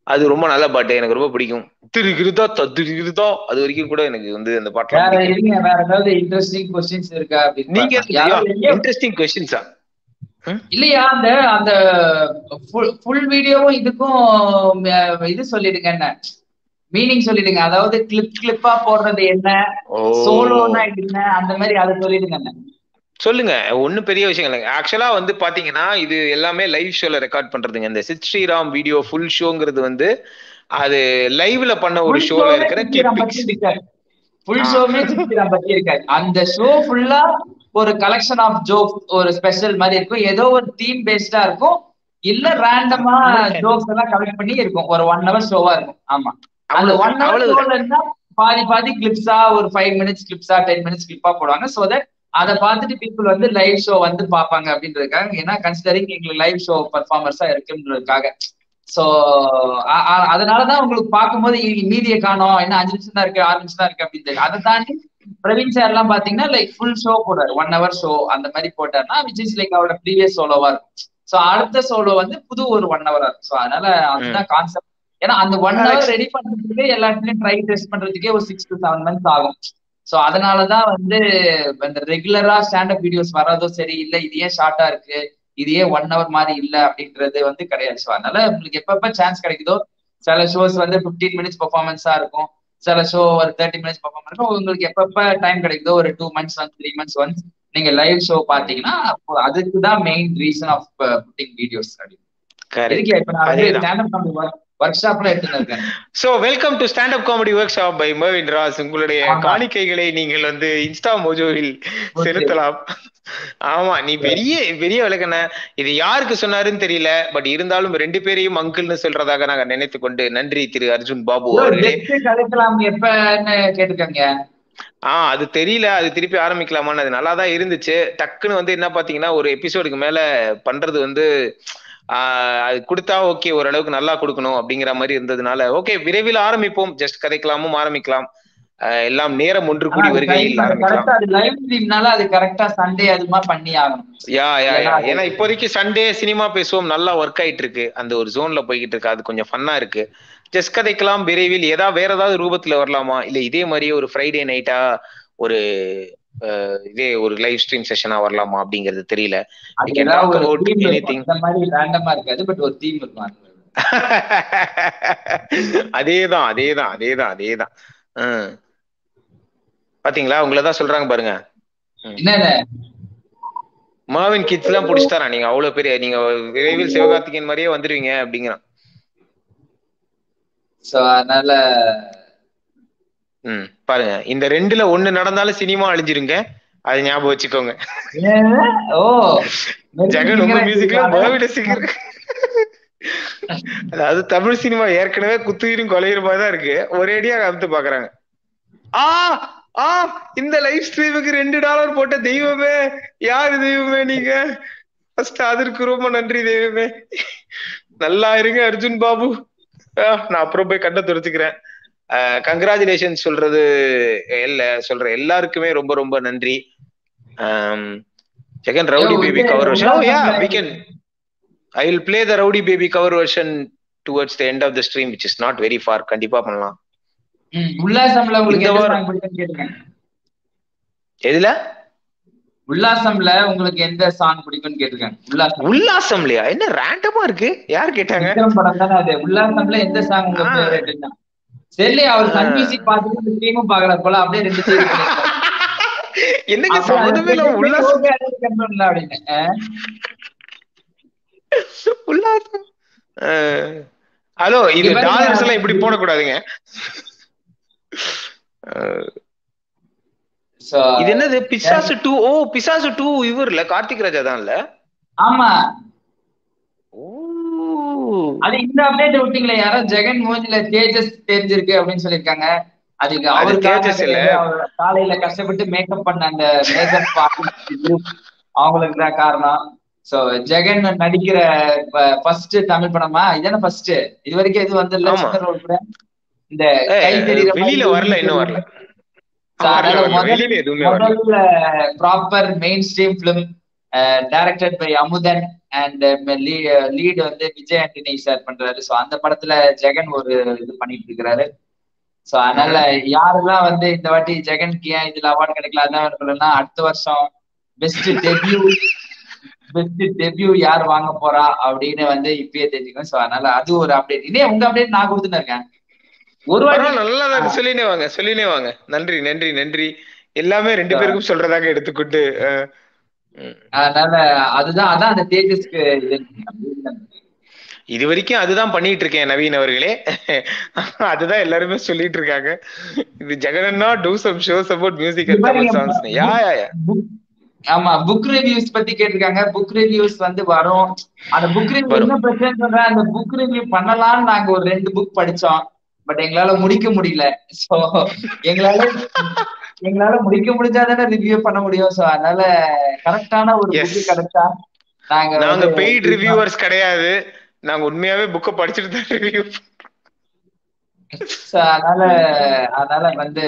அது ரொம்ப நல்ல பாட்டு. எனக்கு ரொம்ப பிடிக்கும். திருகிருதா தத்துகிருதா அது வரைக்கும் கூட எனக்கு வந்து அந்த பாட்டுலாம் வேற ஏதாவது இன்ட்ரெஸ்டிங் கொஸ்டின்ஸ் இருக்கா நீங்க இன்ட்ரெஸ்டிங் கொஸ்டின்ஸா இல்லையா அந்த அந்த ஃபுல் வீடியோவும் இதுக்கும் இது சொல்லிடுங்க என்ன? மீனிங் சொல்லிடுங்க. அதாவது கிளிப் கிளிப்பா போடுறது என்ன? சோலோனா என்ன? அந்த மாதிரி அதை சொல்லிடுங்க என்ன? சொல்லுங்க. ஒண்ணும் பெரிய விஷயம் இல்லைங்க. ஆக்சுவலா வந்து பாத்தீங்கன்னா இது எல்லாமே லைவ் ஷோல ரெக்கார்ட் பண்றதுங்க. இந்த சித் ஸ்ரீராம் வீடியோ ஃபுல் ஷோங்கிறது வந்து அது லைவ்ல பண்ண ஒரு ஷோல இருக்கிற இருக்காது ஃபுல் ஆ. ஷோவே சித்திரம் பத்தி இருக்காது அந்த ஷோ ஃபுல்லா ஒரு கலெக்ஷன் ஆஃப் ஜோக் ஒரு ஸ்பெஷல் மாதிரி இருக்கும். ஏதோ ஒரு தீம் பேஸ்டா இருக்கும். இல்ல ரேண்டமா ஜோக்ஸ் எல்லாம் கலெக்ட் பண்ணி இருக்கும். ஒரு ஒன் ஹவர் ஷோவா இருக்கும். ஆமா. அந்த ஒன் ஹவர் ஷோல இருந்தா பாதி பாதி கிளிப்ஸா ஒரு ஃபைவ் மினிட்ஸ் கிளிப்ஸா டென் மினிட்ஸ் கிளிப்பா போடுவாங்க. சோ தட் அதை பார்த்துட்டு பீப்புள் வந்து லைவ் ஷோ வந்து பார்ப்பாங்க அப்படின்றதுக்காக ஏன்னா கன்சிடரிங் எங்களுக்கு லைவ் ஷோ பர்ஃபார்மர்ஸா இருக்குன்றதுக்காக. சோ அதனாலதான் உங்களுக்கு பார்க்கும்போது மீதியை காணோம். என்ன அஞ்சு நிமிஷம் தான் இருக்கு ஆறு நிமிஷம் தான் இருக்கு அப்படின்னு அதை தாண்டி பிரவீன் சார் எல்லாம் பாத்தீங்கன்னா லைக் ஃபுல் ஷோ போடுறாரு ஒன் ஹவர் ஷோ அந்த மாதிரி போட்டாருன்னா விச் இஸ் லைக் அவரோட ப்ரீவியஸ் சோலோவா இருக்கும். சோ அடுத்த சோலோ வந்து புது ஒரு ஒன் ஹவரா இருக்கும். சோ அதனால அதுதான் கான்செப்ட் ஏன்னா அந்த ஒன் ஹவர் ரெடி பண்றதுக்கு எல்லா இடத்துலயும் ட்ரை டெஸ்ட் பண்றதுக்கே ஒரு சிக்ஸ் டு செவன் மந்த்ஸ் ஆகும். சோ அதனாலதான் வந்து இந்த ரெகுலரா ஸ்டாண்டப் வீடியோஸ் வர்றதோ சரி இல்ல இது ஏன் ஷார்ட்டா இருக்கு இது ஏன் ஒன் ஹவர் மாதிரி இல்ல அப்படின்றது வந்து கிடையாது. ஸோ அதனால உங்களுக்கு எப்பப்ப சான்ஸ் கிடைக்குதோ சில ஷோஸ் வந்து ஃபிஃப்டீன் மினிட்ஸ் பெர்ஃபார்மன்ஸா இருக்கும். சில ஷோ ஒரு தேர்ட்டி மினிட்ஸ் பெர்ஃபார்மன்ஸ் இருக்கும் உங்களுக்கு எப்பப்ப டைம் கிடைக்குதோ ஒரு two months once three months once நீங்க லைவ் ஷோ பாத்தீங்கன்னா அதுக்கு தான் main reason of putting videos அப்படின்னு இப்ப நான் வந்து. ஸ்டாண்டப் காமெடி ஒர்க் ஷாப்ல எடுத்துட்டு so welcome to stand up comedy workshop by Marvin Ross உங்களுடைய. காணிக்கைகளை நீங்கள் வந்து இன்ஸ்டா மோஜோவில். செலுத்தலாம். ஆமா நீ பெரிய பெரிய விளக்கண்ண. இது யாருக்கு சொன்னாருன்னு தெரியல பட் இருந்தாலும் ரெண்டு பேரையும் அங்கிள்னு சொல்றதாக நாங்க நினைத்து கொண்டு நன்றி திரு அர்ஜுன் பாபு எப்பன்னு கேட்டிருக்காங்க ஆஹ் அது தெரியல அது திருப்பி ஆரம்பிக்கலாமான்னு அது நல்லா தான் இருந்துச்சு. டக்குன்னு வந்து என்ன பாத்தீங்கன்னா ஒரு எபிசோடுக்கு மேல பண்றது வந்து அது கொடுத்தா ஓகே ஓரளவுக்கு நல்லா கொடுக்கணும் அப்படிங்கிற மாதிரி இருந்ததுனால ஓகே விரைவில் ஆரம்பிப்போம். ஜஸ்ட் கதைக்கலாமும் ஆரம்பிக்கலாம். எல்லாம் நேரம் ஒன்று கூடி வருகையில் மாதிரி யா யா யா. ஏன்னா இப்போதைக்கு சண்டே சினிமா பேசுவோம் நல்லா ஒர்க் ஆயிட்டு இருக்கு. அந்த ஒரு ஜோன்ல போய்கிட்டு இருக்கு. அது கொஞ்சம் ஃபன்னா இருக்கு. ஜஸ்ட் கதைக்கலாம் விரைவில். ஏதாவது வேற ஏதாவது ரூபத்துல வரலாமா? இல்ல இதே மாதிரியே ஒரு ஃப்ரைடே நைட்டா ஒரு இதே ஒரு லைவ் ஸ்ட்ரீம் செஷனா வரலாமா அப்படிங்கிறது தெரியல. அதேதான் அதேதான் அதேதான் அதேதான். பாத்தீங்களா? உங்களதான் சொல்றாங்க பாருங்க. மாவின் கிட்ஸ் எல்லாம் புடிச்சிட்டாரா? நீங்க அவ்வளவு பெரிய நீங்க விரைவில் சிவகார்த்திகேயன் மாதிரியே வந்துருவீங்க அப்படிங்கிறான். சோ அதனால ம் பாருங்க. இந்த ரெண்டுல ஒண்ணு நடந்தாலும் சினிமா அழிஞ்சிருங்க. அது ஞாபகம் வச்சுக்கோங்க? ஓ. ஜெகன் உங்க மியூசிக்ல பர்விட சிங்கர் அதாவது தமிழ் சினிமா ஏற்கனவே குத்துயிரும் கொலையுமா தான் இருக்கு. ஒரேடியா கலந்து பாக்குறாங்க. ஆ ஆ இந்த லைவ் ஸ்ட்ரீமுக்கு ரெண்டு டாலர் போட்ட தெய்வமே. யாரு தெய்வமே நீங்க? ஃபர்ஸ்ட் அதற்கு ரொம்ப நன்றி தெய்வமே. நல்லா இருங்க அர்ஜுன் பாபு. நான் அப்புறம் போய் கண்ணை துடைச்சுக்கிறேன் கங்க்ராச்சுலேஷன் சொல்றது இல்ல சொல்ற எல்லாருக்குமே ரொம்ப ரொம்ப நன்றி. Jagan rowdy baby cover version yeah we can I will play the rowdy baby cover version towards the end of the stream which is not very far கண்டிப்பா பண்ணலாம். உல்லாசம்ல உங்களுக்கு எதுல? உல்லாசம்ல உங்களுக்கு எந்த சாங் பிடிக்கும்னு கேட்டிருக்கேன் உல்லாசம். உல்லாசம்லையா? என்ன ரேண்டமா இருக்கு? யார் கேட்டாங்க? உல்லாசம்ல எந்த சாங் சரி அவர் சன். மியூசிக் பார்த்துட்டு இந்த ஸ்ட்ரீமும் பாக்கல போல அப்படியே ரெண்டு சைடு என்னங்க சம்மந்தமே அப்படின்னு. ஹலோ இது டாலர்ஸ் எல்லாம் இப்படி சோ இது என்னது? பிசாசு டூ ஓ பிசாசு டூ இவர்ல கார்த்திக் ராஜா தான் இல்ல ஆமா. அது இந்த அப்டேட் விட்டீங்களே யாரோ ஜெகன் மூஞ்சில தேஜஸ் தெரிஞ்சிருக்கு அப்படின்னு சொல்லியிருக்காங்க. அதுக்கு அது அவர் தேஜஸ் இல்ல. காலையில கஷ்டப்பட்டு மேக்கப் பண்ண அந்த மேக்கப் அவங்களுக்கு தான் காரணம். சோ ஜெகன் நடிக்கிற ஃபர்ஸ்ட் தமிழ் படமா? இதானே ஃபர்ஸ்ட் இது வரைக்கும் எதுவும் வந்து. கூட. இந்த வெளியில வரல இன்னும் வரல. Proper mainstream film directed by Amudhan and lead வந்து விஜய் ஆண்டனி சார் பண்றாரு. சோ அந்த படத்துல ஜெகன் ஒரு இது பண்ணிட்டு இருக்கிறாரு சோ அதனால யாரெல்லாம் வந்து இந்த வாட்டி ஜெகனுக்கு ஏன் இதுல அவார்டு கிடைக்கல அதான் இருக்கலன்னா அடுத்த வருஷம் பெஸ்ட் டெபியூ பெஸ்ட் டெபியூ யார் வாங்க போறா அப்படின்னு வந்து இப்பயே தெரிஞ்சுக்கணும். சோ அதனால அது ஒரு அப்டேட் இதே உங்க அப்டேட் நான் கொடுத்துட்டு இருக்கேன். ஒரு பரவாயில்ல நல்லா தான் சொல்லினே வாங்க சொல்லினே வாங்க. நன்றி நன்றி நன்றி. எல்லாமே ரெண்டு பேருக்கும் சொல்றதாக எடுத்துக்கிட்டு. அதனால அதுதான் அதான் அந்த தேஜஸ்க்கு இது. வரைக்கும் அதுதான் பண்ணிட்டு இருக்கேன் நவீன் அவர்களே. அதுதான் எல்லாருமே சொல்லிட்டு இருக்காங்க. இது ஜெகனன்னா do some shows about music and Tamil songs yeah yeah yeah ஆமா புக் ரிவ்யூஸ் பத்தி கேட்டிருக்காங்க. புக் ரிவ்யூஸ் வந்து வரும். அந்த புக் ரிவ்யூ. என்ன பிரச்சனை சொல்றேன் அந்த புக் ரிவ்யூ பண்ணலாம்னு நாங்க ஒரு ரெண்டு புக் படிச்சோம். பட் எங்களால முடிக்க முடியல. சோ எங்களால எங்களால முடிக்க முடிஞ்சாதானே ரிவ்யூ பண்ண முடியும். சோ அதனால கரெக்டான ஒரு. புக் கிடைச்சா நாங்க நாங்க பெய்ட் ரிவ்யூவர்ஸ் கிடையாது. நாங்க உண்மையாவே புக்கை படிச்சுட்டு தான் ரிவ்யூ அதனால அதனால வந்து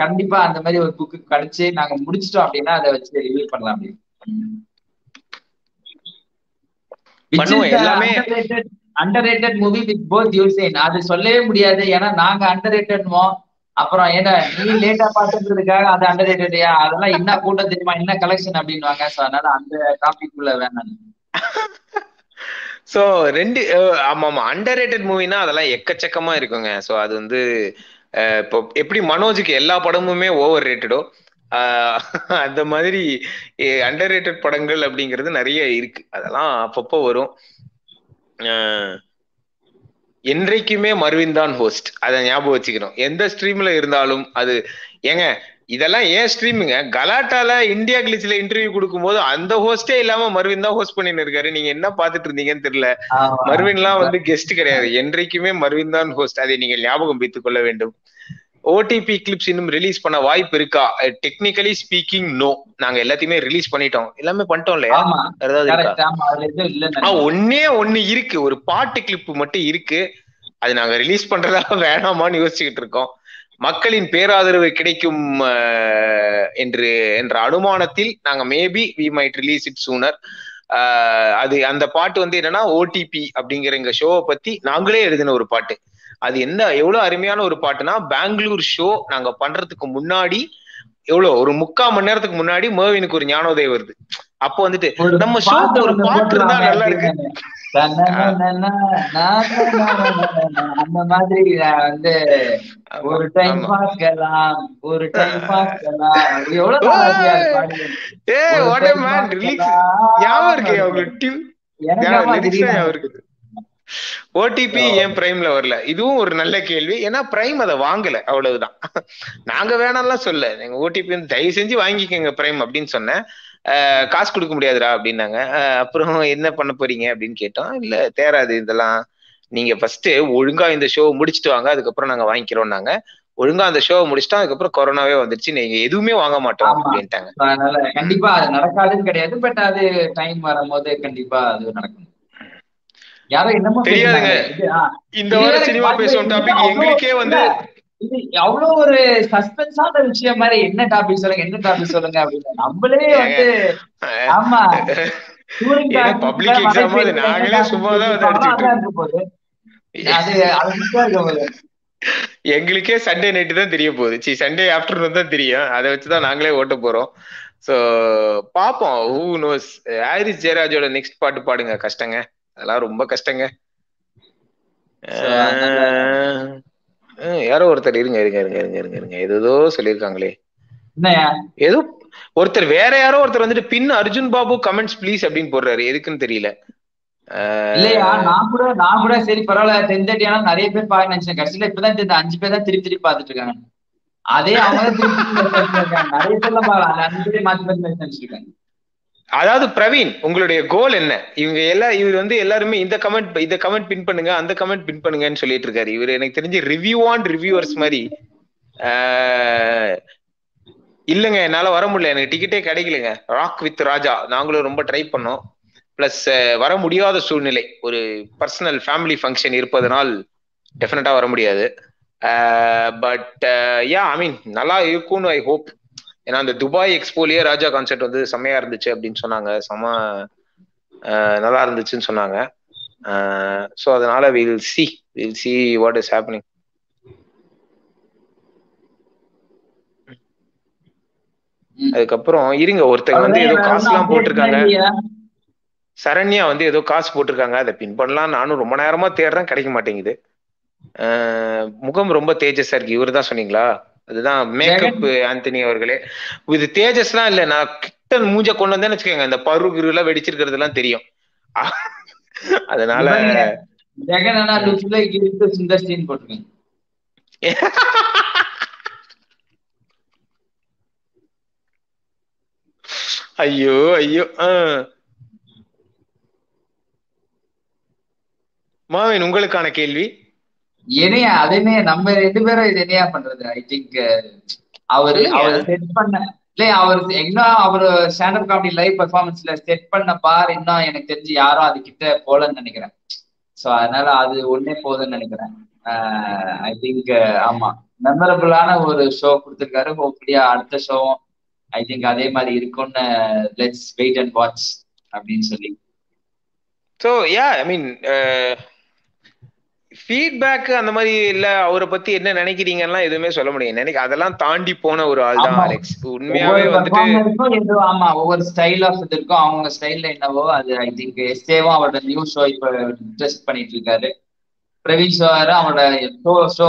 கண்டிப்பா அந்த மாதிரி ஒரு புக்கு கிடைச்சு நாங்க முடிச்சிட்டோம் அப்படின்னா அதை வச்சு ரிவ்யூ பண்ணலாம் அப்படி பண்ணுவோம், எல்லாமே. Underrated movie with both யூசேன் அது சொல்லவே முடியாது. ஏன்னா நாங்க அண்டர் ரேட்டட்மோ அப்புறம் ஏன்னா நீ லேட்டா பாத்துக்கிறதுக்காக அது அண்டர் ரேட்டடியா அதெல்லாம் என்ன கூட்டம் தெரியுமா? என்ன கலெக்ஷன் அப்படின்னுவாங்க. சோ அதனால அந்த டாபிக் உள்ள வேணாம். சோ ரெண்டு ஆமா ஆமா. அண்டர் ரேட்டட் மூவினா அதெல்லாம் எக்கச்சக்கமா இருக்குங்க. சோ அது வந்து இப்போ எப்படி மனோஜுக்கு எல்லா படமுமே ஓவர் ரேட்டடோ அந்த மாதிரி அண்டர் ரேட்டட் படங்கள் அப்படிங்கிறது நிறைய இருக்கு. அதெல்லாம் அப்பப்போ வரும். ஆஹ் என்றைக்குமே மர்வின் தான் ஹோஸ்ட் அதை ஞாபகம் வச்சுக்கணும். எந்த ஸ்ட்ரீம்ல இருந்தாலும் அது ஏங்க இதெல்லாம் ஏன் ஸ்ட்ரீமுங்க கலாட்டால இந்தியா கிளிச்ல இன்டர்வியூ கொடுக்கும்போது அந்த ஹோஸ்டே இல்லாம மர்வின் தான் ஹோஸ்ட் பண்ணிட்டு இருக்காரு. நீங்க என்ன பாத்துட்டு இருந்தீங்கன்னு தெரியல. மர்வின்லாம் வந்து கெஸ்ட் கிடையாது. என்றைக்குமே மர்வின் தான் ஹோஸ்ட் அதை நீங்கள் ஞாபகம் வைத்துக் கொள்ள வேண்டும். ஓடிபி கிளிப்ஸ் இன்னும் ரிலீஸ் பண்ண வாய்ப்பு இருக்கா? டெக்னிக்கலி ஸ்பீக்கிங் நோ நாங்க எல்லாத்தையுமே ரிலீஸ் பண்ணிட்டோம். எல்லாமே பண்ணிட்டோம் இல்லையா? ஏதாவது ஒன்னே ஒண்ணு இருக்கு. ஒரு பாட்டு கிளிப் மட்டும் இருக்கு. அது நாங்க ரிலீஸ் பண்றதா வேணாமான்னு யோசிச்சுக்கிட்டு இருக்கோம். மக்களின் பேராதரவு கிடைக்கும் என்று என்ற அனுமானத்தில் நாங்க maybe we might release it sooner அது அந்த பாட்டு வந்து என்னன்னா ஓடிபி அப்படிங்கிற எங்க ஷோவை பத்தி நாங்களே எழுதின ஒரு பாட்டு. அது என்ன எவ்வளவு அருமையான ஒரு பாட்டுனா பெங்களூர் ஷோ நாங்க பண்றதுக்கு முன்னாடி எவ்வளவு ஒரு முக்கால் மணி நேரத்துக்கு முன்னாடி மேவினுக்கு ஒரு ஞானோதயம் வருது. அப்போ வந்துட்டு நம்ம ஷோக்கு ஒரு பாட்டு இருந்தா நல்லா இருக்கு. அந்த மாதிரி வந்து ஒரு டைம். பார்க்கலாம் ஒரு டைம் பார்க்கலாம். எவ்வளவு? ஏ வாட் மேன் ரிலீக்ஸ். ஞாபகம் இருக்கு அவங்களுக்கு டியூன் ஞாபகம் இருக்குது. ஓடிபி ஏன் பிரைம்ல வரல? இதுவும் ஒரு நல்ல கேள்வி. ஏன்னா பிரைம் அதை வாங்கல அவ்வளவுதான். நாங்க வேணாம்லாம் சொல்ல எங்க ஓடிபி தயவு செஞ்சு வாங்கிக்கோங்க பிரைம் அப்படின்னு சொன்னேன். காசு கொடுக்க முடியாதுடா அப்படின்னாங்க. அப்புறம் என்ன பண்ண போறீங்க அப்படின்னு கேட்டோம். இல்ல தேராது இதெல்லாம் நீங்க ஃபர்ஸ்ட் ஒழுங்கா இந்த ஷோ முடிச்சிட்டு வாங்க. அதுக்கப்புறம் நாங்க வாங்கிக்கிறோம்னாங்க. ஒழுங்கா அந்த ஷோவை முடிச்சிட்டோம். அதுக்கப்புறம் கொரோனாவே வந்துருச்சு. நீங்க எதுவுமே வாங்க மாட்டோம். அப்படின்ட்டாங்க. கண்டிப்பா அது நடக்காதுன்னு கிடையாது. பட் அது டைம் வரும்போது கண்டிப்பா அது நடக்கும். யாரோ என்னமோ தெரியாதுங்க. இந்த எனக்கு சினிமா இது டாபிக் எங்களுக்கே வந்து இது அவ்வளவு ஒரு சஸ்பென்ஸான விஷயம் மாதிரி. என்ன டாபிக் சொல்லுங்க என்ன டாபிக் சொல்லுங்க அப்படின்னு. நம்மளே வந்து ஆமா. Exam மழை அது நாங்களே சும்மா தான் வந்து அடிச்சிட்டு எங்களுக்கே சண்டே நைட்டு தான் தெரிய போகுது. சி சண்டே ஆஃப்டர்நூன் தான் தெரியும். அதை வச்சுதான் நாங்களே ஓட்ட போறோம். சோ பாப்போம் ஹூ நோஸ் ஹாரிஸ் ஜெயராஜோட நெக்ஸ்ட் பாட்டு பாடுங்க. கஷ்டங்க. அதெல்லாம் ரொம்ப கஷ்டங்க. யாரோ ஒருத்தர் இருங்க இருங்க இருங்க இருங்க இருங்க இருங்க. ஏதோ சொல்லியிருக்காங்களே. ஏதோ ஒருத்தர் வேற யாரோ ஒருத்தர் வந்துட்டு pin Arjun Babu comments please அப்படின்னு போடுறாரு. எதுக்குன்னு தெரியல. இல்லையா நான் கூட நான் கூட சரி பரவாயில்ல டென் தேர்ட்டி ஆனா நிறைய பேர் பாக்க நினைச்சேன். கடைசியில இப்பதான் இந்த அஞ்சு பேர் தான் திருப்பி திருப்பி பாத்துட்டு இருக்காங்க. அதே அவங்க நிறைய பாக்கலாம் அஞ்சு பேர் மாத்தி மாத்தி வச்சிருக்காங்க அதாவது பிரவீன் உங்களுடைய கோல் என்ன? இவங்க எல்லா இவர் வந்து எல்லாருமே இந்த கமெண்ட் இந்த கமெண்ட் பின் பண்ணுங்க அந்த கமெண்ட் பின் பண்ணுங்கன்னு சொல்லிட்டு இருக்காரு. இவர் எனக்கு தெரிஞ்சு ரிவ்யூ ஆன் ரிவ்யூவர்ஸ் மாதிரி. இல்லைங்க என்னால வர முடியல. எனக்கு டிக்கெட்டே கிடைக்கலங்க. Rock with Raja. நாங்களும் ரொம்ப ட்ரை பண்ணோம். பிளஸ் வர முடியாத சூழ்நிலை. ஒரு பர்சனல் ஃபேமிலி ஃபங்க்ஷன் இருப்பதனால் டெஃபினட்டா வர முடியாது. பட் யா ஐ மீன் நல்லா இருக்கும்னு ஐ ஹோப் ஏன்னா அந்த துபாய் எக்ஸ்போலயே ராஜா கான்செர்ட் வந்து செம்மையா இருந்துச்சு அப்படின்னு சொன்னாங்க. செம நல்லா இருந்துச்சுன்னு சொன்னாங்க. ஸோ அதனால will see will see what is happening. அதுக்கப்புறம் இருங்க ஒருத்தங்க வந்து ஏதோ காசுலாம் வேற போட்டிருக்காங்க? சரண்யா வந்து ஏதோ காசு போட்டிருக்காங்க. அதை பின் பண்ணலாம் நானும் ரொம்ப நேரமா தேடுறேன் கிடைக்க மாட்டேங்குது. முகம் ரொம்ப தேஜஸா இருக்கு. இவரு தான் சொன்னீங்களா? அதுதான் மேக்கப் ஆந்தனி அவர்களே. இது தேஜஸ்லாம் இல்ல. நான் கிட்ட மூஞ்ச கொண்டு வந்தேன்னு வச்சுக்கோங்க. இந்த பரு கிரு எல்லாம் வெடிச்சிருக்கிறது எல்லாம் தெரியும். அதனால ஜெகன் அண்ணா லுக்ஸ் லைக் இருக்கு சுந்தர் சீன் போட்டிருக்கேன் ஐயோ ஐயோ. மாவின் உங்களுக்கான கேள்வி? என்னையா அதுமே நம்ம ரெண்டு பேரும் இது என்னையா பண்றது? ஐ திங்க் அவரு இல்லையா? அவர் செட் பண்ண இல்ல அவர் இன்னும் அவர் ஸ்டாண்டப் காமெடி லைவ் பெர்ஃபார்மன்ஸ்ல செட் பண்ண பார் இன்னும் எனக்கு தெரிஞ்சு யாரும் அது கிட்ட போலன்னு நினைக்கிறேன். சோ அதனால அது ஒன்னே போதும்னு நினைக்கிறேன். ஐ திங்க் ஆமா. மெமரபிளான ஒரு ஷோ கொடுத்திருக்காரு. ஹோப்ஃபுல்லி அடுத்த ஷோவும் ஐ திங்க் அதே மாதிரி இருக்கும்னு லெட்ஸ் வெயிட் அண்ட் வாட்ச் அப்படின்னு சொல்லி. ஸோ யா ஐ மீன் ஃபீட்பேக் அந்த மாதிரி இல்ல அவரை பத்தி என்ன நினைக்கிறீங்கன்னா எதுவுமே சொல்ல முடியும் நினைக்க அதெல்லாம் தாண்டி போன ஒரு ஆள் தான். அலெக்ஸ். உண்மையாவே வந்துட்டு ஆமா ஒவ்வொரு ஸ்டைல் ஆஃப் இது இருக்கும் அவங்க ஸ்டைல்ல என்னவோ அது ஐ திங்க் எஸ்ஏவும் அவரோட நியூ ஷோ இப்ப டெஸ்ட் பண்ணிட்டு இருக்காரு. பிரவீன் ஷோர் அவரோட ஷோ ஷோ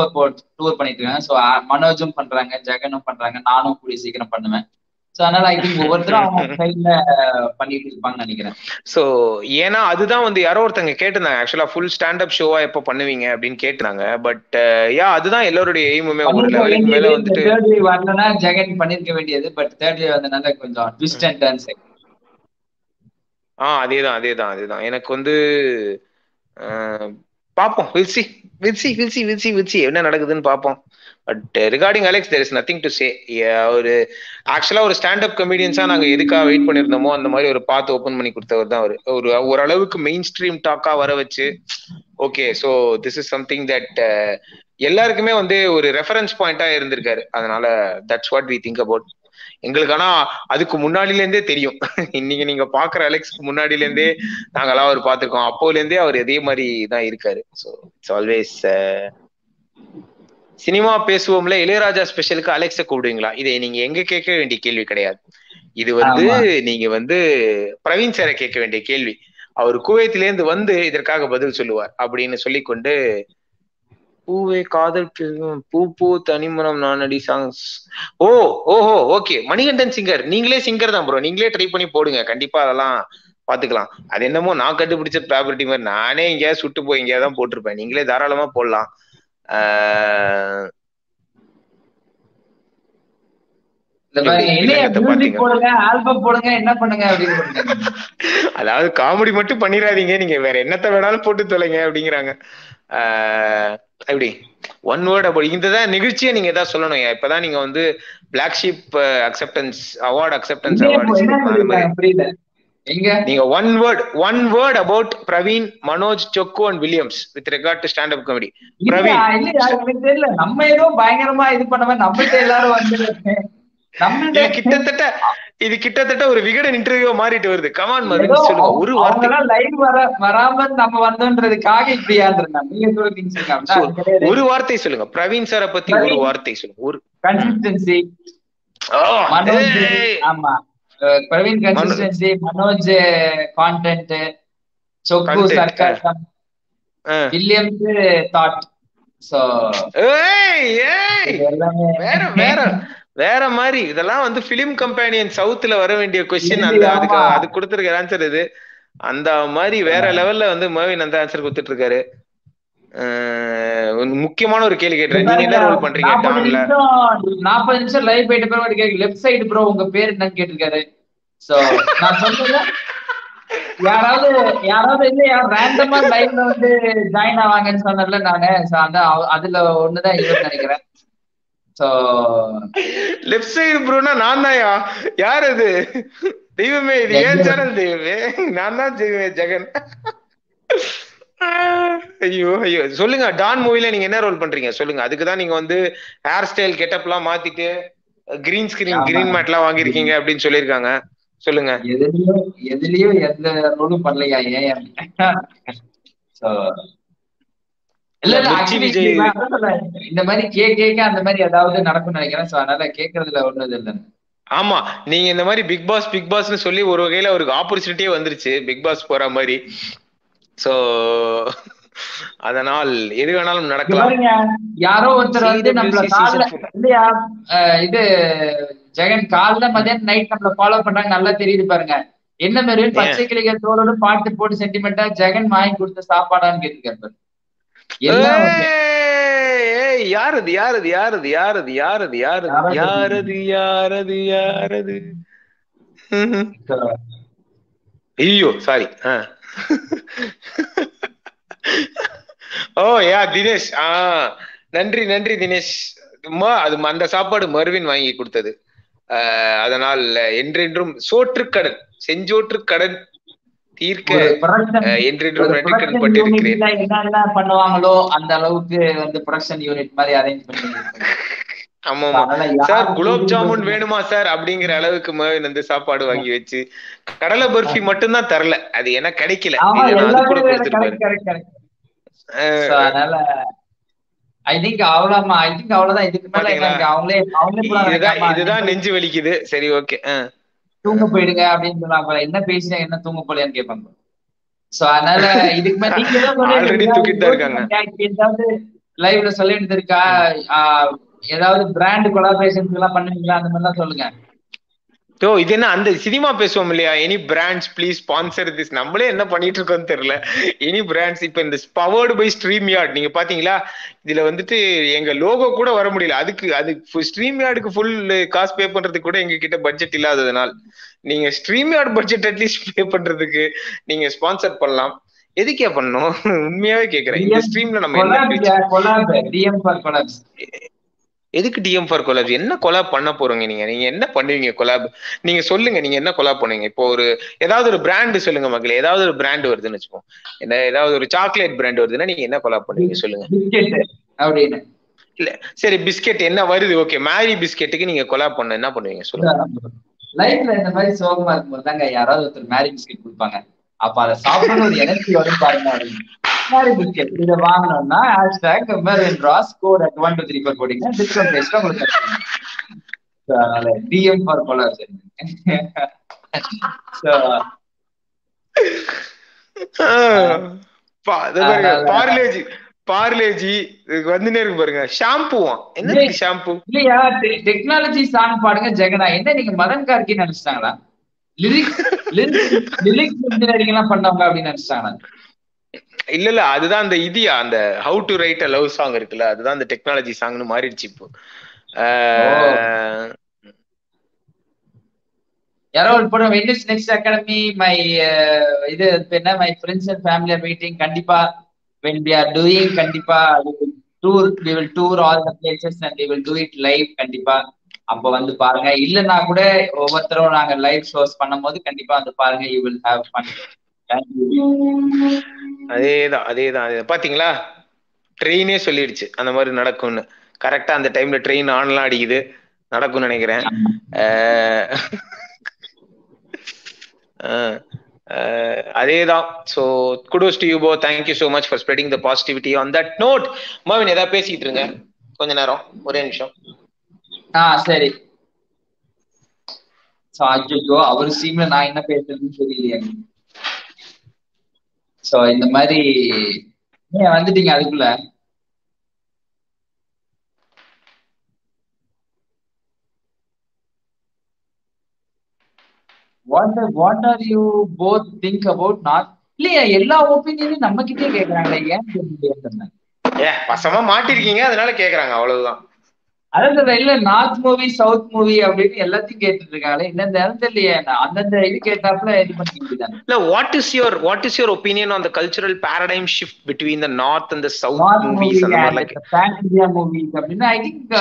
டூர் பண்ணிட்டு இருக்காங்க. ஸோ மனோஜும் பண்றாங்க ஜெகனும் பண்றாங்க. நானும் கூடிய சீக்கிரம் பண்ணுவேன். ஏன்னா அதுதான் வந்து யாரோ ஒருத்தங்க கேட்டிருந்தாங்க. ஆக்சுவலா ஃபுல் ஸ்டாண்டப் ஷோவா எப்போ பண்ணுவீங்க அப்படின்னு கேட்டிருந்தாங்க. பட் யா அதுதான் எல்லாருடைய எய்முமே ஒரு லெவலுக்கு மேல வந்துட்டு தேர்ட் ஜெகன் பண்ணிருக்க வேண்டியது. பட் தேர்ட் வந்தனால கொஞ்சம் ட்விஸ்ட் அண்ட் டர்ன்ஸ் ஆ அதேதான் அதேதான் அதேதான். எனக்கு வந்து அஹ், பார்ப்போம். வில்சி வில்சி வில்சி வில்சி என்ன நடக்குதுன்னு பார்ப்போம். But regarding Alex there is nothing to say ஒரு ஆக்சுவலா ஒரு ஸ்டாண்டப் கமெடியன்ஸா நாங்க எதுக்காக வெயிட் பண்ணிருந்தோமோ அந்த மாதிரி ஒரு பாத்து ஓபன் பண்ணி கொடுத்தவர் தான் அவர். ஒரு ஓரளவுக்கு மெயின் ஸ்ட்ரீம் டாக்கா வர வச்சு okay so this is something that எல்லாருக்குமே வந்து ஒரு ரெஃபரன்ஸ் பாயிண்டா இருந்திருக்காரு. அதனால that's what we think about எங்களுக்கு ஆனா அதுக்கு முன்னாடில இருந்தே தெரியும். இன்னைக்கு நீங்க பாக்குற அலெக்ஸ்க்கு முன்னாடில இருந்தே நாங்கெல்லாம் அவர் பார்த்திருக்கோம் அப்போல இருந்தே அவர் இதே மாதிரி தான் இருக்காரு. ஸோ இட்ஸ் ஆல்வேஸ் சினிமா பேசுவோம்ல இளையராஜா ஸ்பெஷலுக்கு அலெக்ஸ கூப்பிடுவீங்களா? இதை நீங்க எங்க கேட்க வேண்டிய கேள்வி கிடையாது. இது வந்து. நீங்க வந்து பிரவீன் சாரை கேட்க வேண்டிய கேள்வி. அவர் குவைத்திலேருந்து வந்து இதற்காக பதில் சொல்லுவார் அப்படின்னு சொல்லிக்கொண்டு பூவே காதல் பூ பூ தனிமனம் நானடி சாங்ஸ். ஓ ஓஹோ ஓகே. மணிகண்டன் சிங்கர். நீங்களே சிங்கர் தான் ப்ரோ நீங்களே ட்ரை பண்ணி போடுங்க. கண்டிப்பா அதெல்லாம் பாத்துக்கலாம். அது என்னமோ நான் கண்டுபிடிச்ச ப்ராப்பர்ட்டி மாதிரி. நானே எங்கேயாவது சுட்டு போய் எங்கேயாவது தான் போட்டிருப்பேன். நீங்களே தாராளமா போடலாம். அதாவது காமெடி மட்டும் பண்ணிடாதீங்க. நீங்க வேற என்னத்த வேணாலும் போட்டு தொலைங்க அப்படிங்கிறாங்க. ஆஹ் எப்படி? ஒன் வேர்ட் அப்படி. இந்த தான் நிகழ்ச்சியை நீங்க ஏதாவது சொல்லணும் இப்பதான் நீங்க வந்து Black Sheep acceptance award acceptance award நீங்க one word one word about Praveen Manoj Chokku and Williams with regard to stand up comedy Praveen. தெரியல. நம்ம ஏதோ பயங்கரமா இது பண்ணவன் நம்மள்ட்ட எல்லாரும் வந்து இது கிட்டத்தட்ட இது கிட்டத்தட்ட ஒரு விகடன் இன்டர்வியூ மாறிட்டு வருது. கமான் மதுன்னு சொல்லுங்க. ஒரு வார்த்தை. லைவ் வர வராம நம்ம வந்தோன்றதுக்காக So, ஒரு வார்த்தை சொல்லுங்க. பிரவீன் சாரை பத்தி ஒரு. வார்த்தை சொல்லுங்க. ஒரு கன்சிஸ்டன்சி. ஆமா. Praveen consistency Manoj content Chokku sarcasm ஆ. வில்லியம்ஸ் தாட் சோ ஏய், ஏய். வேற வேற. வேற மாதிரி. இதெல்லாம் வந்து பிலிம் கம்பெனியன் சவுத்துல வர வேண்டிய கொஸ்டின் அந்த அதுக்கு. அது கொடுத்திருக்க ஆன்சர் இது. அந்த மாதிரி வேற லெவல்ல வந்து மர்வின் அந்த ஆன்சர் கொடுத்துட்டு இருக்காரு ஒரு முக்கியமான ஒரு கேள்வி கேட்டுறேன் நீங்க என்ன ரோல் பண்றீங்க? டான்ல நிமிஷம் நாற்பது நிமிஷம் லைவ் போயிட்டு பிறகு கேக்கு லெஃப்ட் சைடு ப்ரோ உங்க பேர் என்னன்னு கேட்டிருக்காரு. சோ நான் சொன்னது யாராவது யாராவது இல்லையா ரேண்டமா லைவ்ல வந்து ஜாயின் ஆவாங்கன்னு சொன்னல நானு. அதுல ஒண்ணுதான் இவன் நினைக்கிறேன். லெஃப்ட் சைடு ப்ரோனா நான் தான்யா யார் அது தெய்வமே இது ஏன் சேனல் தெய்வமே? நான் தான் தெய்வமே ஜெகன். ஐயோ ஐயோ. சொல்லுங்க டான் மூவில நீங்க என்ன ரோல் பண்றீங்க? சொல்லுங்க. அதுக்கு தான் நீங்க வந்து ஹேர் ஸ்டைல் கெட்டப் எல்லாம் மாத்திட்டு கிரீன் ஸ்கிரீன். கிரீன் மேட் எல்லாம் வாங்கிருக்கீங்க அப்படின்னு சொல்லியிருக்காங்க. சொல்லுங்க. எதுலயும் எதுலயும் எந்த ரோலும் பண்ணலையா ஏன் சோ இல்ல இல்ல மிர்ச்சி actually விஜய் நான் அதான் சொல்றேன். இந்த மாதிரி கே கேட்க அந்த மாதிரி ஏதாவது நடக்கும்னு நினைக்கிறேன். சோ அதனால கேட்கறதுல ஒண்ணும் இது இல்லை. ஆமா நீங்க இந்த மாதிரி பிக் பாஸ் பிக் பாஸ்னு சொல்லி ஒரு வகையில ஒரு ஆப்பர்ச்சுனிட்டியே வந்துருச்சு. பிக் பாஸ் போற மாதிரி. சோ அதனால் எது வேணாலும் நடக்கலாம். யாரோ ஒருத்தர் வந்து நம்மள காலைல. இல்லையா? இது ஜெகன் காலைல மதியம் நைட் நம்மள ஃபாலோ பண்றாங்க. நல்லா தெரியுது பாருங்க. என்ன மாதிரி? பச்சை கிளிகள் தோலோட பாட்டு போட்டு சென்டிமெண்டா ஜெகன் வாங்கி கொடுத்த சாப்பாடான்னு கேட்டுருக்காரு யாரது யாரது யாரது யாரது யாரது யாரது? யாரது? யாரது யாரது. ஐயோ சாரி ஓ யா தினேஷ். ஆ. நன்றி நன்றி தினேஷ். அது அந்த சாப்பாடு மருவின் வாங்கி கொடுத்தது. அதனால் என்றென்றும் சோற்றுக்கடன் செஞ்சோற்றுக்கடன் தீர்க்க என்ன பண்ணுவாங்களோ அந்த அளவுக்கு வந்து ப்ரொடக்ஷன் யூனிட் மாதிரி அரேஞ்ச் பண்ணி ஆமா ஆமா சார் குலோப் ஜாமுன் வேணுமா சார்? அப்படிங்கிற அளவுக்கு வந்து சாப்பாடு வாங்கி வச்சு கடலை பர்ஃபி மட்டும்தான் தரல. அது ஏன்னா கிடைக்கல. அது கூட கொடுத்துருப்பாரு. ஐ திங்க் அவ்வளவுதான். இதுக்கு மேல அவங்களே இதுதான் நெஞ்சு வலிக்குது. சரி ஓகே ஆஹ் தூங்க போயிடுங்க அப்படின்னு சொன்னாங்க என்ன பேசினா என்ன தூங்க போலையான்னு கேட்பாங்க. சோ அதனால இதுக்கு மேல நீங்க லைவ்ல சொல்லிட்டு இருக்கா? ஆஹ், ஏதாவது பிராண்ட் கொலாபரேஷன்ஸ் எல்லாம் பண்ணுவீங்களா? அந்த மாதிரி எல்லாம் சொல்லுங்க. ஓ இது என்ன அந்த சினிமா பேசுவோம் இல்லையா? Any brands please sponsor this நம்மளே என்ன பண்ணிட்டு இருக்கோம்னு தெரியல. எனி பிராண்ட்ஸ் இப்ப இந்த பவர்டு பை ஸ்ட்ரீம் யார்ட் நீங்க பாத்தீங்களா? இதுல வந்துட்டு எங்க லோகோ கூட வர முடியல. அதுக்கு அது ஸ்ட்ரீம் யார்டுக்கு ஃபுல் காசு பே பண்றதுக்கு கூட எங்க கிட்ட பட்ஜெட் இல்லாததுனால். நீங்க StreamYard budget at least pay பண்றதுக்கு நீங்க ஸ்பான்சர் பண்ணலாம். எதுக்கே பண்ணணும்? உண்மையாவே கேக்குறேன். இந்த ஸ்ட்ரீம்ல நம்ம எதுக்கு டிஎம் ஃபார் கொலாப் என்ன கொலாப் பண்ண போறீங்க நீங்க? நீங்க என்ன பண்ணுவீங்க கொலாப் நீங்க சொல்லுங்க நீங்க என்ன கொலாப் பண்ணுவீங்க? இப்போ ஒரு ஏதாவது ஒரு பிராண்ட் சொல்லுங்க மக்களே. ஏதாவது ஒரு பிராண்ட் வருதுன்னு வச்சுப்போம் என்ன ஏதாவது ஒரு சாக்லேட் பிராண்ட் வருதுன்னா நீங்க என்ன கொலாப் பண்ணுவீங்க? சொல்லுங்க. அப்படின்னு. இல்ல சரி பிஸ்கெட் என்ன வருது? ஓகே மேரி பிஸ்கெட்டுக்கு நீங்க கொலாப் பண்ண என்ன பண்ணுவீங்க? சொல்லுங்க. லைஃப்ல இந்த மாதிரி சோகமா இருக்கும்போது தாங்க யாராவது ஒருத்தர் மேரி பிஸ்கெட் கொடுப்பாங்க. அப்ப அதை சாப்பிடணும் ஒரு எனர்ஜி வரும் பாருங்க. இதை வாங்கணும்னா hashtag Marvin Ross code at one two three four போட்டீங்கன்னா டிஸ்கவுண்ட் பேஸ்ல உங்களுக்கு அதனால DM for so Parle G Parle G வந்துனே இருக்கு பாருங்க ஷாம்புவான் என்ன ஷாம்பு இல்லையா டெக்னாலஜி சாங் பாடுங்க ஜெகனா. என்ன நீங்க மதன் கார்கி நினைச்சிட்டாங்களா? லிரிக்ஸ் லிரிக்ஸ் இன்ஜினியரிங் எல்லாம் பண்ணவங்க அப்படின்னு நினைச்சிட்டாங்களா இல்ல இல்ல அதுதான் அந்த இதியா அந்த how to write a love song இருக்குல்ல அதுதான் அந்த டெக்னாலஜி சாங்னு மாறிடுச்சு இப்போ. யாரோ ஒரு படம் வெனிஸ் நெக்ஸ்ட் அகாடமி மை இது என்ன my friends and family meeting கண்டிப்பா when we are doing கண்டிப்பா tour we will tour all the places and we will do it live கண்டிப்பா. அப்ப வந்து பாருங்க. இல்லன்னா கூட ஒவ்வொருத்தரும் நாங்க லைவ் ஷோஸ் பண்ணும்போது கண்டிப்பா வந்து பாருங்க யூ வில் ஹேவ் ஃபன் அதேதான் அதேதான். அதே பாத்தீங்களா? ட்ரெயினே சொல்லிடுச்சு. அந்த மாதிரி நடக்கும்னு. கரெக்டா அந்த டைம்ல ட்ரெயின் ஆன்லாம் அடிக்குது. நடக்கும்னு நினைக்கிறேன். அதேதான். So kudos to you both thank you so much for spreading the positivity on that note மோவின் ஏதாவது பேசிட்டு இருங்க. கொஞ்ச நேரம். ஒரே நிமிஷம். ஆஹ் சரி. ஐயோ அவர் சீம்ல நான் என்ன பேசுறதுன்னு தெரியலையே. சோ இந்த மாதிரி நீங்க வந்துட்டீங்க அதுக்குள்ள. What what are you both think about not இல்லையா எல்லா ஒப்பீனியனும் நம்ம கிட்டே கேக்குறாங்க ஏன் தெரியலையே ஏ மாட்டிருக்கீங்க அதனால கேக்குறாங்க அவ்வளவுதான். அதாவது இல்ல நார்த் மூவி சவுத் மூவி அப்படின்னு எல்லாத்தையும் கேட்டுட்டு இருக்காங்களே இந்த நான் அந்தந்த இது கேட்டாப்புல இது பண்ணிக்கிட்டு இல்ல what is your what is your opinion on the cultural paradigm shift between the north and the south movies அந்த மாதிரிலாம் கே- பேன் இந்தியா மூவிஸ் அப்படின்னு I think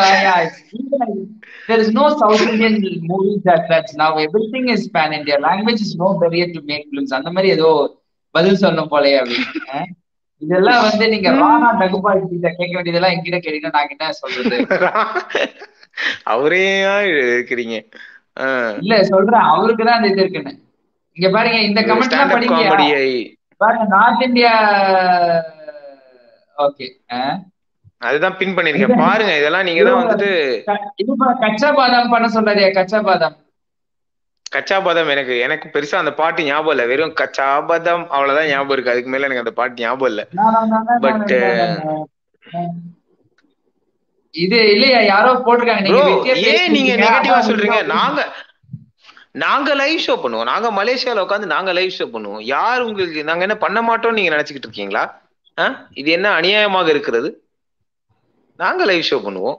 there is no south indian movies that that's now everything is pan india. Language is no barrier to make films. அந்த மாதிரி ஏதோ பதில் சொல்லணும் போலயே அப்படின்னு. இதெல்லாம் வந்து நீங்க ராணா டகுபால் கிட்ட கேட்க வேண்டியதெல்லாம் என்கிட்ட கேட்டீங்கன்னா நான் என்ன சொல்றது. அவரே இருக்கிறீங்க. இல்ல சொல்றேன். அவருக்கு தான் அந்த இது இருக்குன்னு. இங்க பாருங்க இந்த கமெண்ட் காமெடியை பாருங்க நார்த் இந்தியா ஓகே அதுதான் பின் பண்ணிருக்கேன் பாருங்க இதெல்லாம் நீங்க தான் வந்துட்டு இது கச்சா பாதாம் பண்ண சொல்றாரு கச்சா பாதாம். கச்சா பாதாம் எனக்கு எனக்கு பெருசா அந்த பாட்டு ஞாபகம் இல்ல. வெறும் கச்சா பாதாம் அவ்வளவுதான் ஞாபகம் இருக்கு. அதுக்கு மேல எனக்கு அந்த பாட்டு ஞாபகம் இல்ல. no, no. இது இல்லையா? யாரோ போட்டிருக்காங்க. ஏன் நீங்க நெகட்டிவா சொல்றீங்க? நாங்க நாங்க லைவ் ஷோ பண்ணுவோம். நாங்க மலேசியால உட்காந்து நாங்க லைவ் ஷோ பண்ணுவோம். யார் உங்களுக்கு நாங்க என்ன பண்ண மாட்டோம்னு நீங்க நினைச்சுக்கிட்டு இருக்கீங்களா? இது என்ன அநியாயமாக இருக்கிறது? நாங்க லைவ் ஷோ பண்ணுவோம்.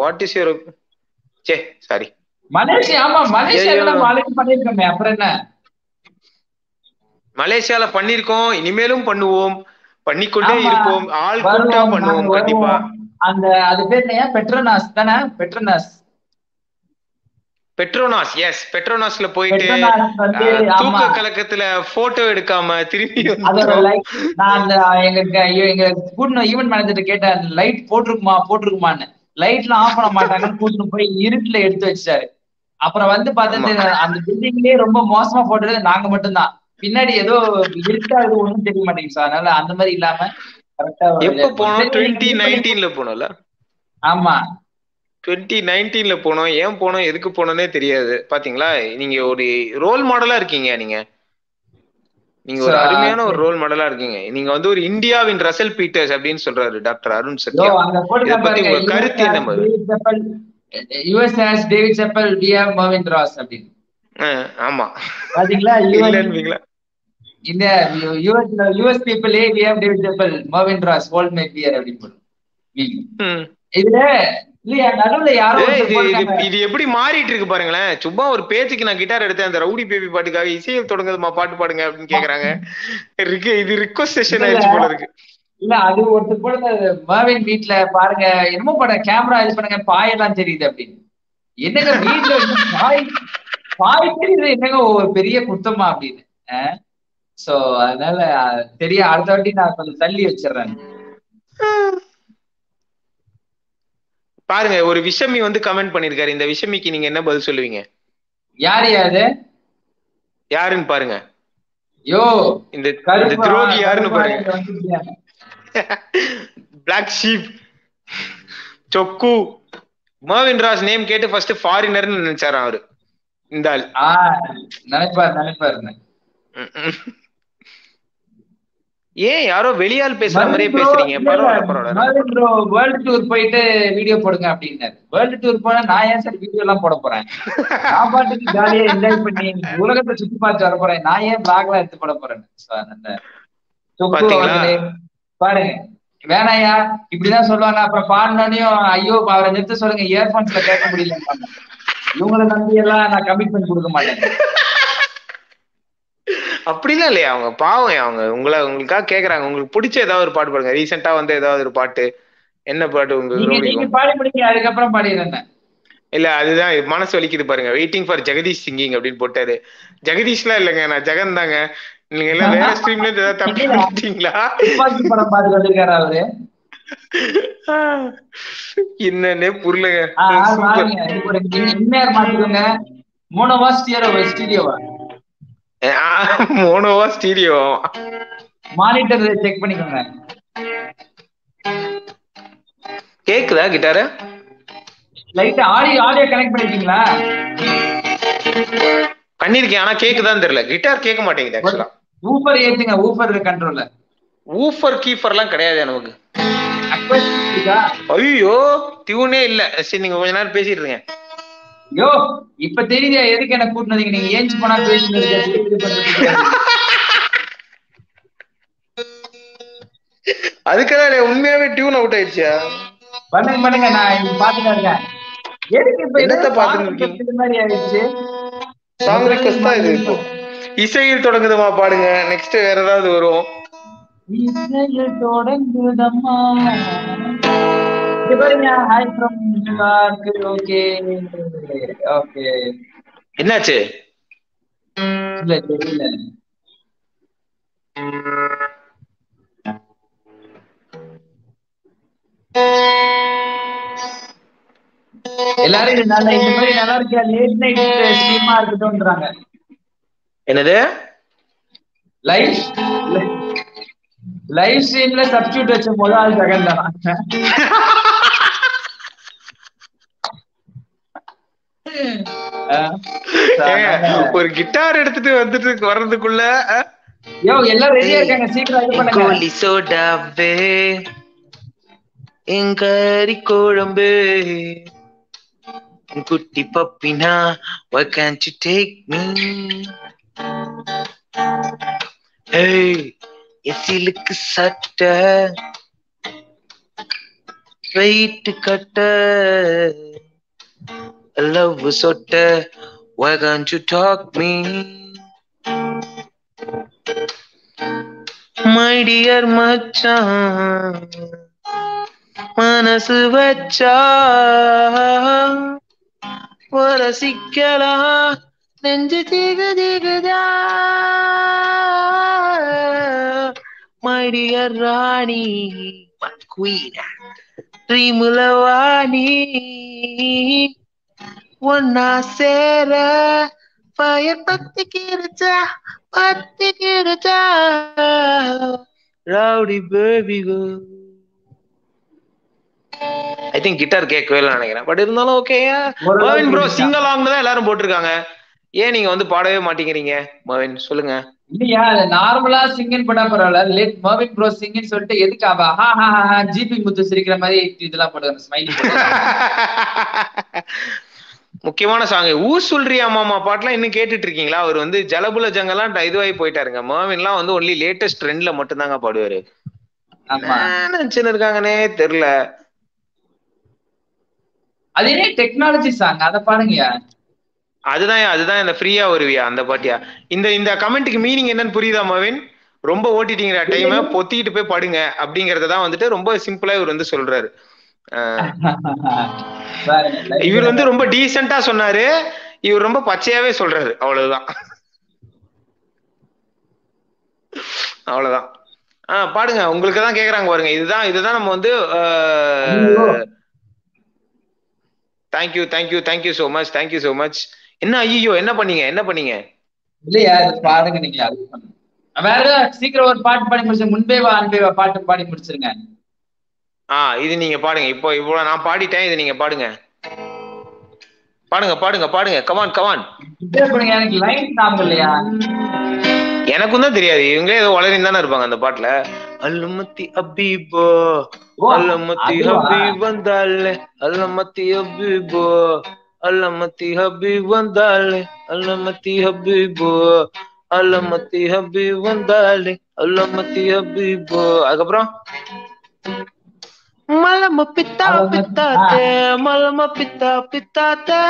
What is your say sorry Malaysia ஆமா மலேசியால. மலைக்கு பண்ணிருக்கோமே அப்புறம் என்ன? மலேசியால பண்ணிருக்கோம் இனிமேலும் பண்ணுவோம் பண்ணிக்கொண்டே. இருப்போம் ஆள் கூட்டா பண்ணுவோம் கண்டிப்பா. அந்த அது பேர் என்ன? பெட்ரோனாஸ் தானே? பெட்ரோனாஸ். பெட்ரோனாஸ் எஸ் பெட்ரோனாஸ்ல போயிட்டு தூக்க கலக்கத்துல போட்டோ எடுக்காம திரும்பி நான் அந்த எங்க எங்க ஈவென்ட் மேனேஜர் கேட்டேன் லைட் போட்டிருக்குமா போட்டிருக்குமான்னு. லைட்லாம் ஆஃப் பண்ண மாட்டாங்கன்னு கூட்டிட்டு போய் இருட்டுல எடுத்து வச்சாரு அப்புறம் வந்து பார்த்துட்டு அந்த பில்டிங்லயே ரொம்ப மோசமா போட்டது நாங்க மட்டும்தான். பின்னாடி ஏதோ இருட்டா இது ஒண்ணும் தெரிய மாட்டேங்குது சார் அதனால அந்த மாதிரி இல்லாம கரெக்டா போனோம்ல. ஆமா. டுவெண்ட்டி நைன்டீன்ல போனோம். ஏன் போனோம்? எதுக்கு போனோம்னே தெரியாது. பாத்தீங்களா? நீங்க ஒரு ரோல் மாடலா இருக்கீங்க நீங்க. நீங்க ஒரு அருமையான ஒரு ரோல் மாடலா இருக்கீங்க. நீங்க வந்து ஒரு இந்தியாவின் ரசல் பீட்டர்ஸ் அப்படின்னு சொல்றாரு டாக்டர் அருண் சத்யா. இத பத்தி உங்க கருத்து என்ன? US has David Chappelle we have Marvin Ross அப்படின்னு. ஆமா. பாத்தீங்களா? US இல்லன்றீங்களா இந்த US US people a we have David Chappelle Marvin Ross hold my beer அப்படின்னு. இதுல இது எப்படி மாறிட்டு இருக்கு பாருங்களேன். சும்மா ஒரு பேச்சுக்கு நான் கிட்டார் எடுத்தேன். அந்த ரவுடி பேபி பாட்டுக்காக இசையை தொடங்குதுமா பாட்டு பாடுங்க அப்படின்னு கேக்குறாங்க. இருக்கு இது ரிக்வஸ்ட் செஷன் ஆயிடுச்சு போல இருக்கு. இல்ல அது ஒருத்தர் போடுங்க மர்வின் வீட்ல பாருங்க. என்னமோ பட கேமரா இது பண்ணுங்க பாயெல்லாம் தெரியுது அப்படின்னு. என்னங்க வீட்ல வந்து பாய் பாய் தெரியுது. என்னங்க ஒரு பெரிய குத்தமா அப்படின்னு. சோ அதனால தெரிய அடுத்த வாட்டி நான் கொஞ்சம் தள்ளி வச்சிடுறேன். பாருங்க ஒரு விஷமி வந்து கமெண்ட் பண்ணிருக்காரு. இந்த விஷமிக்கு நீங்க என்ன பதில் சொல்லுவீங்க? யார் யாரு? யாருன்னு பாருங்க. யோ இந்த துரோகி யாருன்னு பாருங்க? Black Sheep Chokku Marvin Raj name கேட்டு ஃபர்ஸ்ட் ஃபாரினர்னு நினைச்சாராம் அவரு. இந்த ஆள். நினைப்பாரு நினைப்பாரு. ம், ம். ஏன் யாரோ வெளியால் பேசுற மாதிரியே பேசுறீங்க? வேர்ல்டு டூர் போயிட்டு வீடியோ போடுங்க அப்படின்னாரு. வேர்ல்டு டூர் போனா நான் ஏன் சார் வீடியோ எல்லாம் போட போறேன்? நான் பாட்டுக்கு ஜாலியா என்ஜாய் பண்ணி உலகத்தை சுத்தி பார்த்து வர போறேன். நான் ஏன் பிளாக்லாம் எடுத்து போட போறேன்? பாருங்க. வேணாயா? இப்படிதான் சொல்லுவாங்க. அப்புறம் பாடினோடனையும் ஐயோ அவரை நிறுத்த சொல்லுங்க. இயர்போன்ஸ்ல கேட்க முடியல இவங்களை நம்பி எல்லாம் நான் கமிட்மெண்ட் கொடுக்க மாட்டேன். அப்படிலாம் இல்லையா? அவங்க பாவம் அவங்க. உங்களை உங்களுக்காக கேக்குறாங்க. உங்களுக்கு பிடிச்ச ஏதாவது ஒரு பாட்டு பாடுங்க. ரீசெண்டா வந்து ஏதாவது ஒரு பாட்டு. என்ன பாட்டு உங்களுக்கு பாடி முடிங்க அதுக்கப்புறம் பாடிடுறேன் இல்ல அதுதான் மனசு வலிக்குது பாருங்க. வெயிட்டிங் ஃபார் ஜெகதீஷ் சிங்கிங் அப்படின்னு போட்டாரு. ஜெகதீஷ்லாம் இல்லைங்க நான் ஜெகன் தாங்க. நீங்க எல்லாம் வேற ஸ்ட்ரீம்ல இருந்து ஏதாவது தப்பு பண்ணிட்டீங்களா? படம் பார்த்து வந்திருக்காரு அவரு. என்னன்னே புரியலங்க. ஆ, சூப்பர் பாருங்க. மோனோவா ஸ்டீரியோ. மானிட்டர் செக் பண்ணிக்கோங்க. கேக்குதா கிட்டாரு? லைட்டா ஆடியோ ஆடியோ கனெக்ட் பண்ணிட்டீங்களா பண்ணிருக்கேன் ஆனா கேக்குதான்னு தெரியல. கிட்டார் கேட்க மாட்டேங்குது ஆக்சுவலா ஊஃபர் ஏத்துங்க ஊஃபர் கண்ட்ரோல்ல ஊஃபர் கீஃபர் எல்லாம் கிடையாது நமக்கு. ஐயோ டியூனே இல்ல. சரி நீங்க கொஞ்ச நேரம் பேசிட்டு இருங்க. யோ இப்ப தெரியுதா எதுக்கு என்ன கூட்டினீங்க நீங்க ஏஞ்சி போனா பேசுனீங்க அதுக்கெல்லாம் உண்மையாவே டியூன் அவுட் ஆயிடுச்சியா? பண்ணுங்க பண்ணுங்க நான் பாத்துட்டு இருக்கேன் எதுக்கு இப்ப என்னத்த என்னத்த பாத்துட்டு? மாதிரி ஆயிடுச்சு? சாங் ரிக்வஸ்ட் தான் இது. இப்போ இசையில் தொடங்குதுமா பாடுங்க. நெக்ஸ்ட் வேற ஏதாவது வரும். இசையில் தொடங்குதம்மா. என்னாச்சு? இல்ல தெரியல. எல்லாரும் இந்த மாதிரி நல்லா இருக்கா லேட் நைட் ஸ்ட்ரீமா இருக்கட்டும்ன்றாங்க. என்னது? லைவ் லைவ் ஸ்ட்ரீம்ல சப்ஸ்டியூட் வச்ச முதல் ஜெகன் தானா ஒரு கிட்டார் எடுத்துட்டு வந்துட்டு வர்றதுக்குள்ள யோ எல்லாம் ரெடியா இருக்காங்க சீக்கிரம் இது பண்ணுங்க. கோழி சோடாவே எங்கரி குழம்பு. குட்டி பப்பினா why can't you take me? hey எசிலுக்கு சட்டை வெயிட் கட்ட. லவ் சொட்ட why can't you talk me? My dear மச்சான் மனசு வச்சா ஒரு சிக்கலா நெஞ்சு திகு திகுதா. மை டியர் ராணி மை குயின் ட்ரீமுல வாணி. ஒன்னா சேர பயர் பத்தி கிருச்சா பத்தி கிருச்சா ரவுடி பேபி கோ. ஐ திங்க் கிட்டார் கேட்கவே இல்லை நினைக்கிறேன். பட் இருந்தாலும் ஓகே மவின் ப்ரோ கேட்டுச்சா? சிங்கல் தான் எல்லாரும் போட்டிருக்காங்க? ஏன் நீங்க வந்து பாடவே மாட்டேங்கிறீங்க மவின் சொல்லுங்க. இல்லையா நார்மலா சிங்கன் பண்ணா பரவாயில்ல. லேட் மர்வின் ப்ரோ சிங்கன் சொல்லிட்டு எதுக்கு அவ ஹா ஹா ஹா ஜிபி முத்து சிரிக்கிற மாதிரி இதெல்லாம் போடுவாங்க ஸ்மைலி முக்கியமான சாங் ஊ சொல்றியா மாமா? பாட்டுலாம் இன்னும் கேட்டுட்டு இருக்கீங்களா அவர் வந்து ஜலபுல ஜங்கெல்லாம் இதுவாகி போயிட்டாருங்க. மர்வின்லாம் வந்து ஒன்லி லேட்டஸ்ட் ட்ரெண்ட்ல மட்டும்தாங்க பாடுவாரு. ஆமா. நினைச்சுன்னு இருக்காங்கன்னே தெரியல அது என்ன டெக்னாலஜி சாங் அத பாருங்க அதுதான் அதுதான் இந்த ஃப்ரீயா வருவியா அந்த பாட்டியா? இந்த இந்த கமெண்ட்டுக்கு மீனிங் என்னன்னு புரியுதா மவின்? ரொம்ப ஓட்டிட்டீங்க டைம் பொத்திக்கிட்டு போய் படுங்க அப்படிங்கறத தான் வந்துட்டு ரொம்ப சிம்பிளா இவர் வந்து சொல்றாரு. இவர் வந்து ரொம்ப டீசெண்டா சொன்னாரு. இவர் ரொம்ப பச்சையாவே சொல்றாரு. அவ்வளவுதான். அவ்வளவுதான். ஆஹ் பாடுங்க. உங்களுக்கு தான் கேக்குறாங்க பாருங்க. இதுதான் இதுதான் நம்ம வந்து thank you thank you thank you so much thank you so much என்ன ஐயோ என்ன பண்ணீங்க? என்ன பண்ணீங்க? இல்லையா? இது பாருங்க நீங்க. வேற சீக்கிரம் ஒரு பாட்டு பாடி முடிச்சு முன்பே வா அன்பே வா பாட்டு பாடி முடிச்சிருங்க. ஆ இது நீங்க பாடுங்க. இப்போ இவ்வளவு நான் பாடிட்டேன் இது நீங்க பாடுங்க. பாடுங்க பாடுங்க பாடுங்க. கமான் கமான் எனக்கும் தான் தெரியாது. இவங்களே ஏதோ வளரின்னு தானே இருப்பாங்க அந்த பாட்டுல. அல்லமத்தி அபீபோ அல்லமத்தி? ஹபீப் வந்தாலே அல்லமத்தி ஹபீபோ அல்லமத்தி ஹபீப் வந்தாலே அல்லமத்தி ஹபீபோ அல்லமத்தி ஹபீப் வந்தாலே அல்லமத்தி ஹபீபோ அதுக்கப்புறம்? மலம பித்தா பித்தாத்தே மலம பித்தா பித்தாத்தே.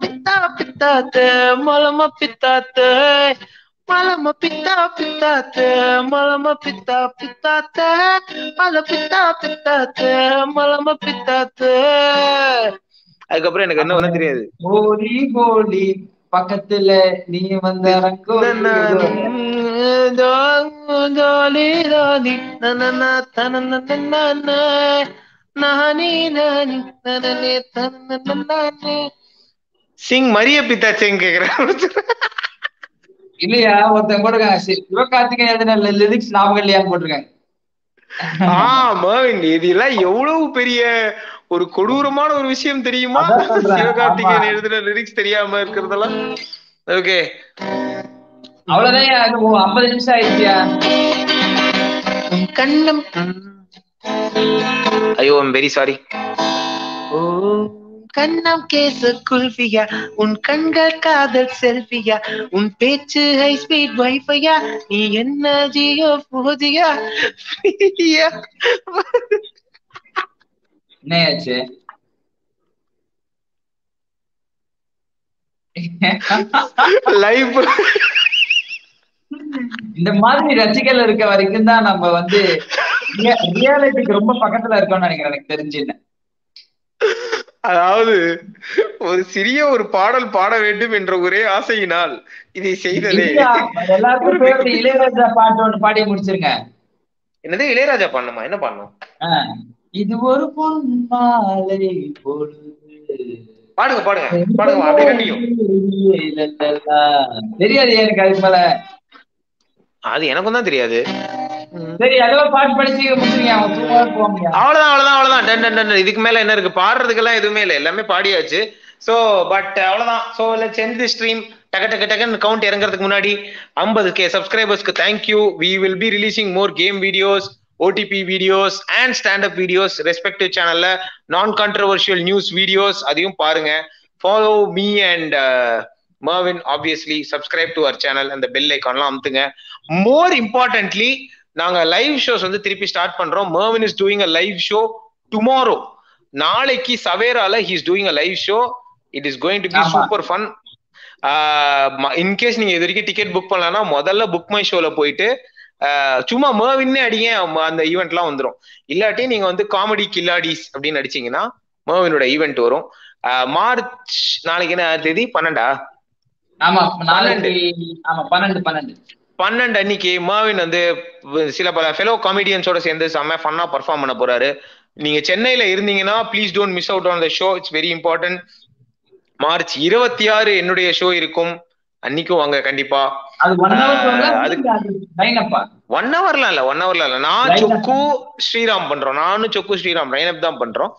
பித்தா பித்தாத்தே மலம பித்தாத்தே. மலம பித்தா பித்தாத்தே மலம பித்தா பித்தாத்தே. மல பித்தா பித்தாத்தே மலம பித்தாத்தே. அதுக்கப்புறம் எனக்கு என்ன ஒண்ணும் தெரியாது. ஹோலி ஹோலி பக்கத்துல நீ வந்த ஜாலி ராணி நனனா தனனனனன. நானி நானி நனனே சிங் மரிய பித்தாச்சேன்னு கேக்குறேன் இல்லையா ஒருத்தன் போட்டிருக்காங்க சிவகார்த்திகேயன் எழுதின லிரிக்ஸ் ஞாபகம் இல்லையான்னு போட்டிருக்காங்க. ஆமா இதெல்லாம் எவ்வளவு பெரிய ஒரு கொடூரமான ஒரு விஷயம் தெரியுமா. சிவகார்த்திகேயன். எழுதுன லிரிக்ஸ் தெரியாம இருக்கிறதெல்லாம்? ஓகே அவ்வளவுதான் ஐம்பது நிமிஷம் ஆயிடுச்சியா? கண்ணம். ஐயோ ஐம் வெரி சாரி ஓ கண்ணம் கேச குல்ஃபியா. உன் கண்கள் காதல் செல்ஃபியா. உன் பேச்சு ஹை ஸ்பீட் வைஃபையா நீ என்ன ஜியோ போதியா என்ன ஆச்சு லைவ் இந்த மாதிரி ரசிகர்கள் இருக்க வரைக்கும் தான் நம்ம வந்து ரியாலிட்டிக்கு ரொம்ப பக்கத்துல இருக்கோம்னு நினைக்கிறேன் எனக்கு தெரிஞ்சு அதாவது ஒரு சிறிய ஒரு பாடல் பாட வேண்டும் என்ற ஒரே ஆசையினால் இதை செய்ததே. எல்லாருக்கும் இளையராஜா பாட்டு ஒண்ணு பாடி முடிச்சிருங்க. என்னது இளையராஜா பண்ணணுமா என்ன பண்ணணும் ஆ. இது ஒரு பொன் மாலை பொழுது. பாடுங்க பாடுங்க பாடுங்க அப்படியே தெரியாது எனக்கு மேல. அது எனக்கும் தான் தெரியாது. சரி அதோ பாட்டு படிச்சு போவாங்க. அவ்வளவுதான் அவ்வளவுதான் அவ்வளவுதான். டன் டன் டன் இதுக்கு மேல என்ன இருக்கு? பாடுறதுக்கெல்லாம் எதுவுமே இல்லை. எல்லாமே பாடியாச்சு. சோ பட் அவ்வளவுதான். So let's end the stream டக டக டகன்னு கவுண்ட் இறங்குறதுக்கு முன்னாடி ஐம்பது K சப்ஸ்கிரைபர்ஸ்க்கு thank you we will be releasing more game videos OTP videos and standup videos respective சேனல்ல நான் கான்ட்ரவர்ஷியல் நியூஸ் வீடியோஸ் அதையும் பாருங்க. Follow me and Marvin obviously subscribe to our channel அந்த பெல் ஐக்கான்லாம் அமுத்துங்க. மோர் இம்பார்ட்டன்ட்லி நாங்க live shows வந்து திருப்பி ஸ்டார்ட் பண்றோம். Marvin is doing a live show tomorrow நாளைக்கு சவேரால he is doing a live show it is going to be. Super fun in case நீங்க இது வரைக்கும் டிக்கெட் புக் பண்ணலன்னா முதல்ல புக் மை ஷோல போயிட்டு சும்மா மர்வின்னே அடிங்க அந்த ஈவெண்ட்லாம் வந்துரும். இல்லாட்டி நீங்க வந்து காமெடி கில்லாடிஸ் அப்படின்னு அடிச்சீங்கன்னா மர்வினோட ஈவெண்ட் வரும். மார்ச் நாளைக்கு என்ன தேதி? பன்னெண்டா? ஆமா பன்னெண்டு. பன்னெண்டு பன்னெண்டு. அன்னைக்கு மர்வின் வந்து சில பல ஃபெலோ காமெடியன்ஸோட சேர்ந்து செம்ம ஃபன்னா பர்ஃபார்ம் பண்ண போறாரு. நீங்க சென்னையில இருந்தீங்கன்னா please don't miss out on the show it's very important March இருபத்தி ஆறு என்னுடைய ஷோ இருக்கும். அன்னைக்கும் வாங்க கண்டிப்பா. ஒன் ஹவர்லாம் இல்ல ஒன் ஹவர்ல இல்ல. நான். சொக்கு ஸ்ரீராம் பண்றோம். நானும் சொக்கு ஸ்ரீராம் லைனப் தான் பண்றோம்.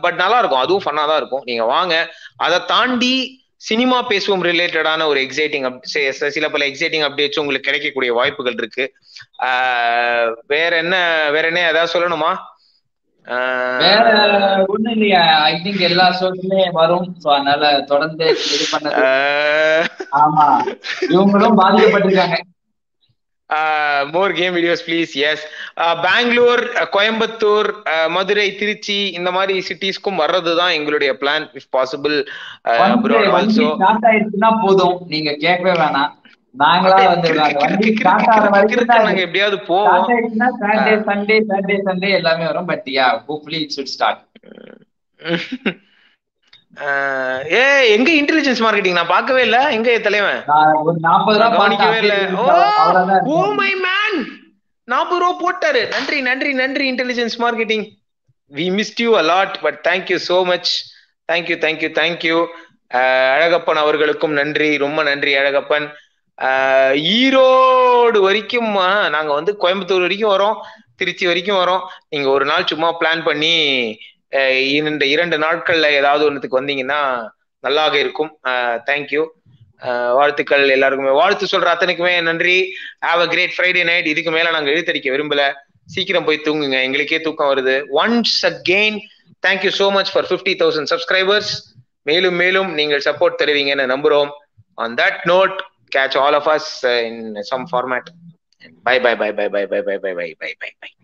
பட் நல்லா இருக்கும் அதுவும் ஃபன்னா தான் இருக்கும். நீங்க வாங்க. அதை தாண்டி சினிமா பேசுவோம் ரிலேட்டடான ஒரு எக்ஸைட்டிங் சில பல எக்ஸைட்டிங் அப்டேட்ஸ் உங்களுக்கு கிடைக்கக்கூடிய வாய்ப்புகள் இருக்கு. ஆஹ் வேற என்ன வேற என்ன ஏதாவது சொல்லணுமா? வேற ஒண்ணும் இல்லையா? ஐ திங்க் எல்லா ஷோஸ்லயே வரும். சோ அதனால தொடர்ந்து இது பண்ணது. ஆமா. இவங்களும் பாதிக்கப்பட்டிருக்காங்க. More game videos please yes Bangalore Coimbatore Madurai Trichy இந்த மாதிரி சிட்டிஸ்க்கும் வர்றது தான் எங்களுடைய பிளான் இஃப் பாசிபிள் போதும். நீங்க கேட்கவே வேணாம். நாங்களா வந்து வண்டி எப்படியாவது போவோம். சாட்டர்டே சண்டே சாட்டர்டே சண்டே எல்லாமே வரும். But ya hopefully it should start ah a எங்க இன்டெலிஜென்ஸ் மார்க்கெட்டிங் நான் பார்க்கவே இல்ல. எங்க தலைவன்? ஒரு நாற்பது ரூபா கவனிக்கவே இல்ல. ஓ மை மேன் நாற்பது ரூபா போட்டாரு. நன்றி நன்றி நன்றி intelligence marketing we missed you a lot but thank you so much thank you thank you thank you Alagappan அவர்களுக்கும் நன்றி. ரொம்ப நன்றி அழகப்பன். ஈரோடு வரைக்கும் நாங்க வந்து கோயம்புத்தூர் வரைக்கும் வரோம் திருச்சி வரைக்கும் வரோம். நீங்க ஒரு நாள் சும்மா பிளான் பண்ணி இந்த இரண்டு நாட்கள்ல ஏதாவது ஒன்றுத்துக்கு வந்தீங்கன்னா நல்லாக இருக்கும். தேங்க்யூ வாழ்த்துக்கள் எல்லாருக்குமே. வாழ்த்து சொல்ற அத்தனைக்குமே நன்றி. Have a great Friday night இதுக்கு மேல நாங்க இழுத்தடிக்க விரும்பல. சீக்கிரம் போய் தூங்குங்க. எங்களுக்கே தூக்கம் வருது. Once again thank you so much for fifty thousand subscribers மேலும் மேலும் நீங்கள் சப்போர்ட் தருவீங்கன்னு நம்புறோம். On that note catch all of us uh, in some format. Bye, bye, bye, bye, bye, bye, bye, bye, bye, bye, bye, bye.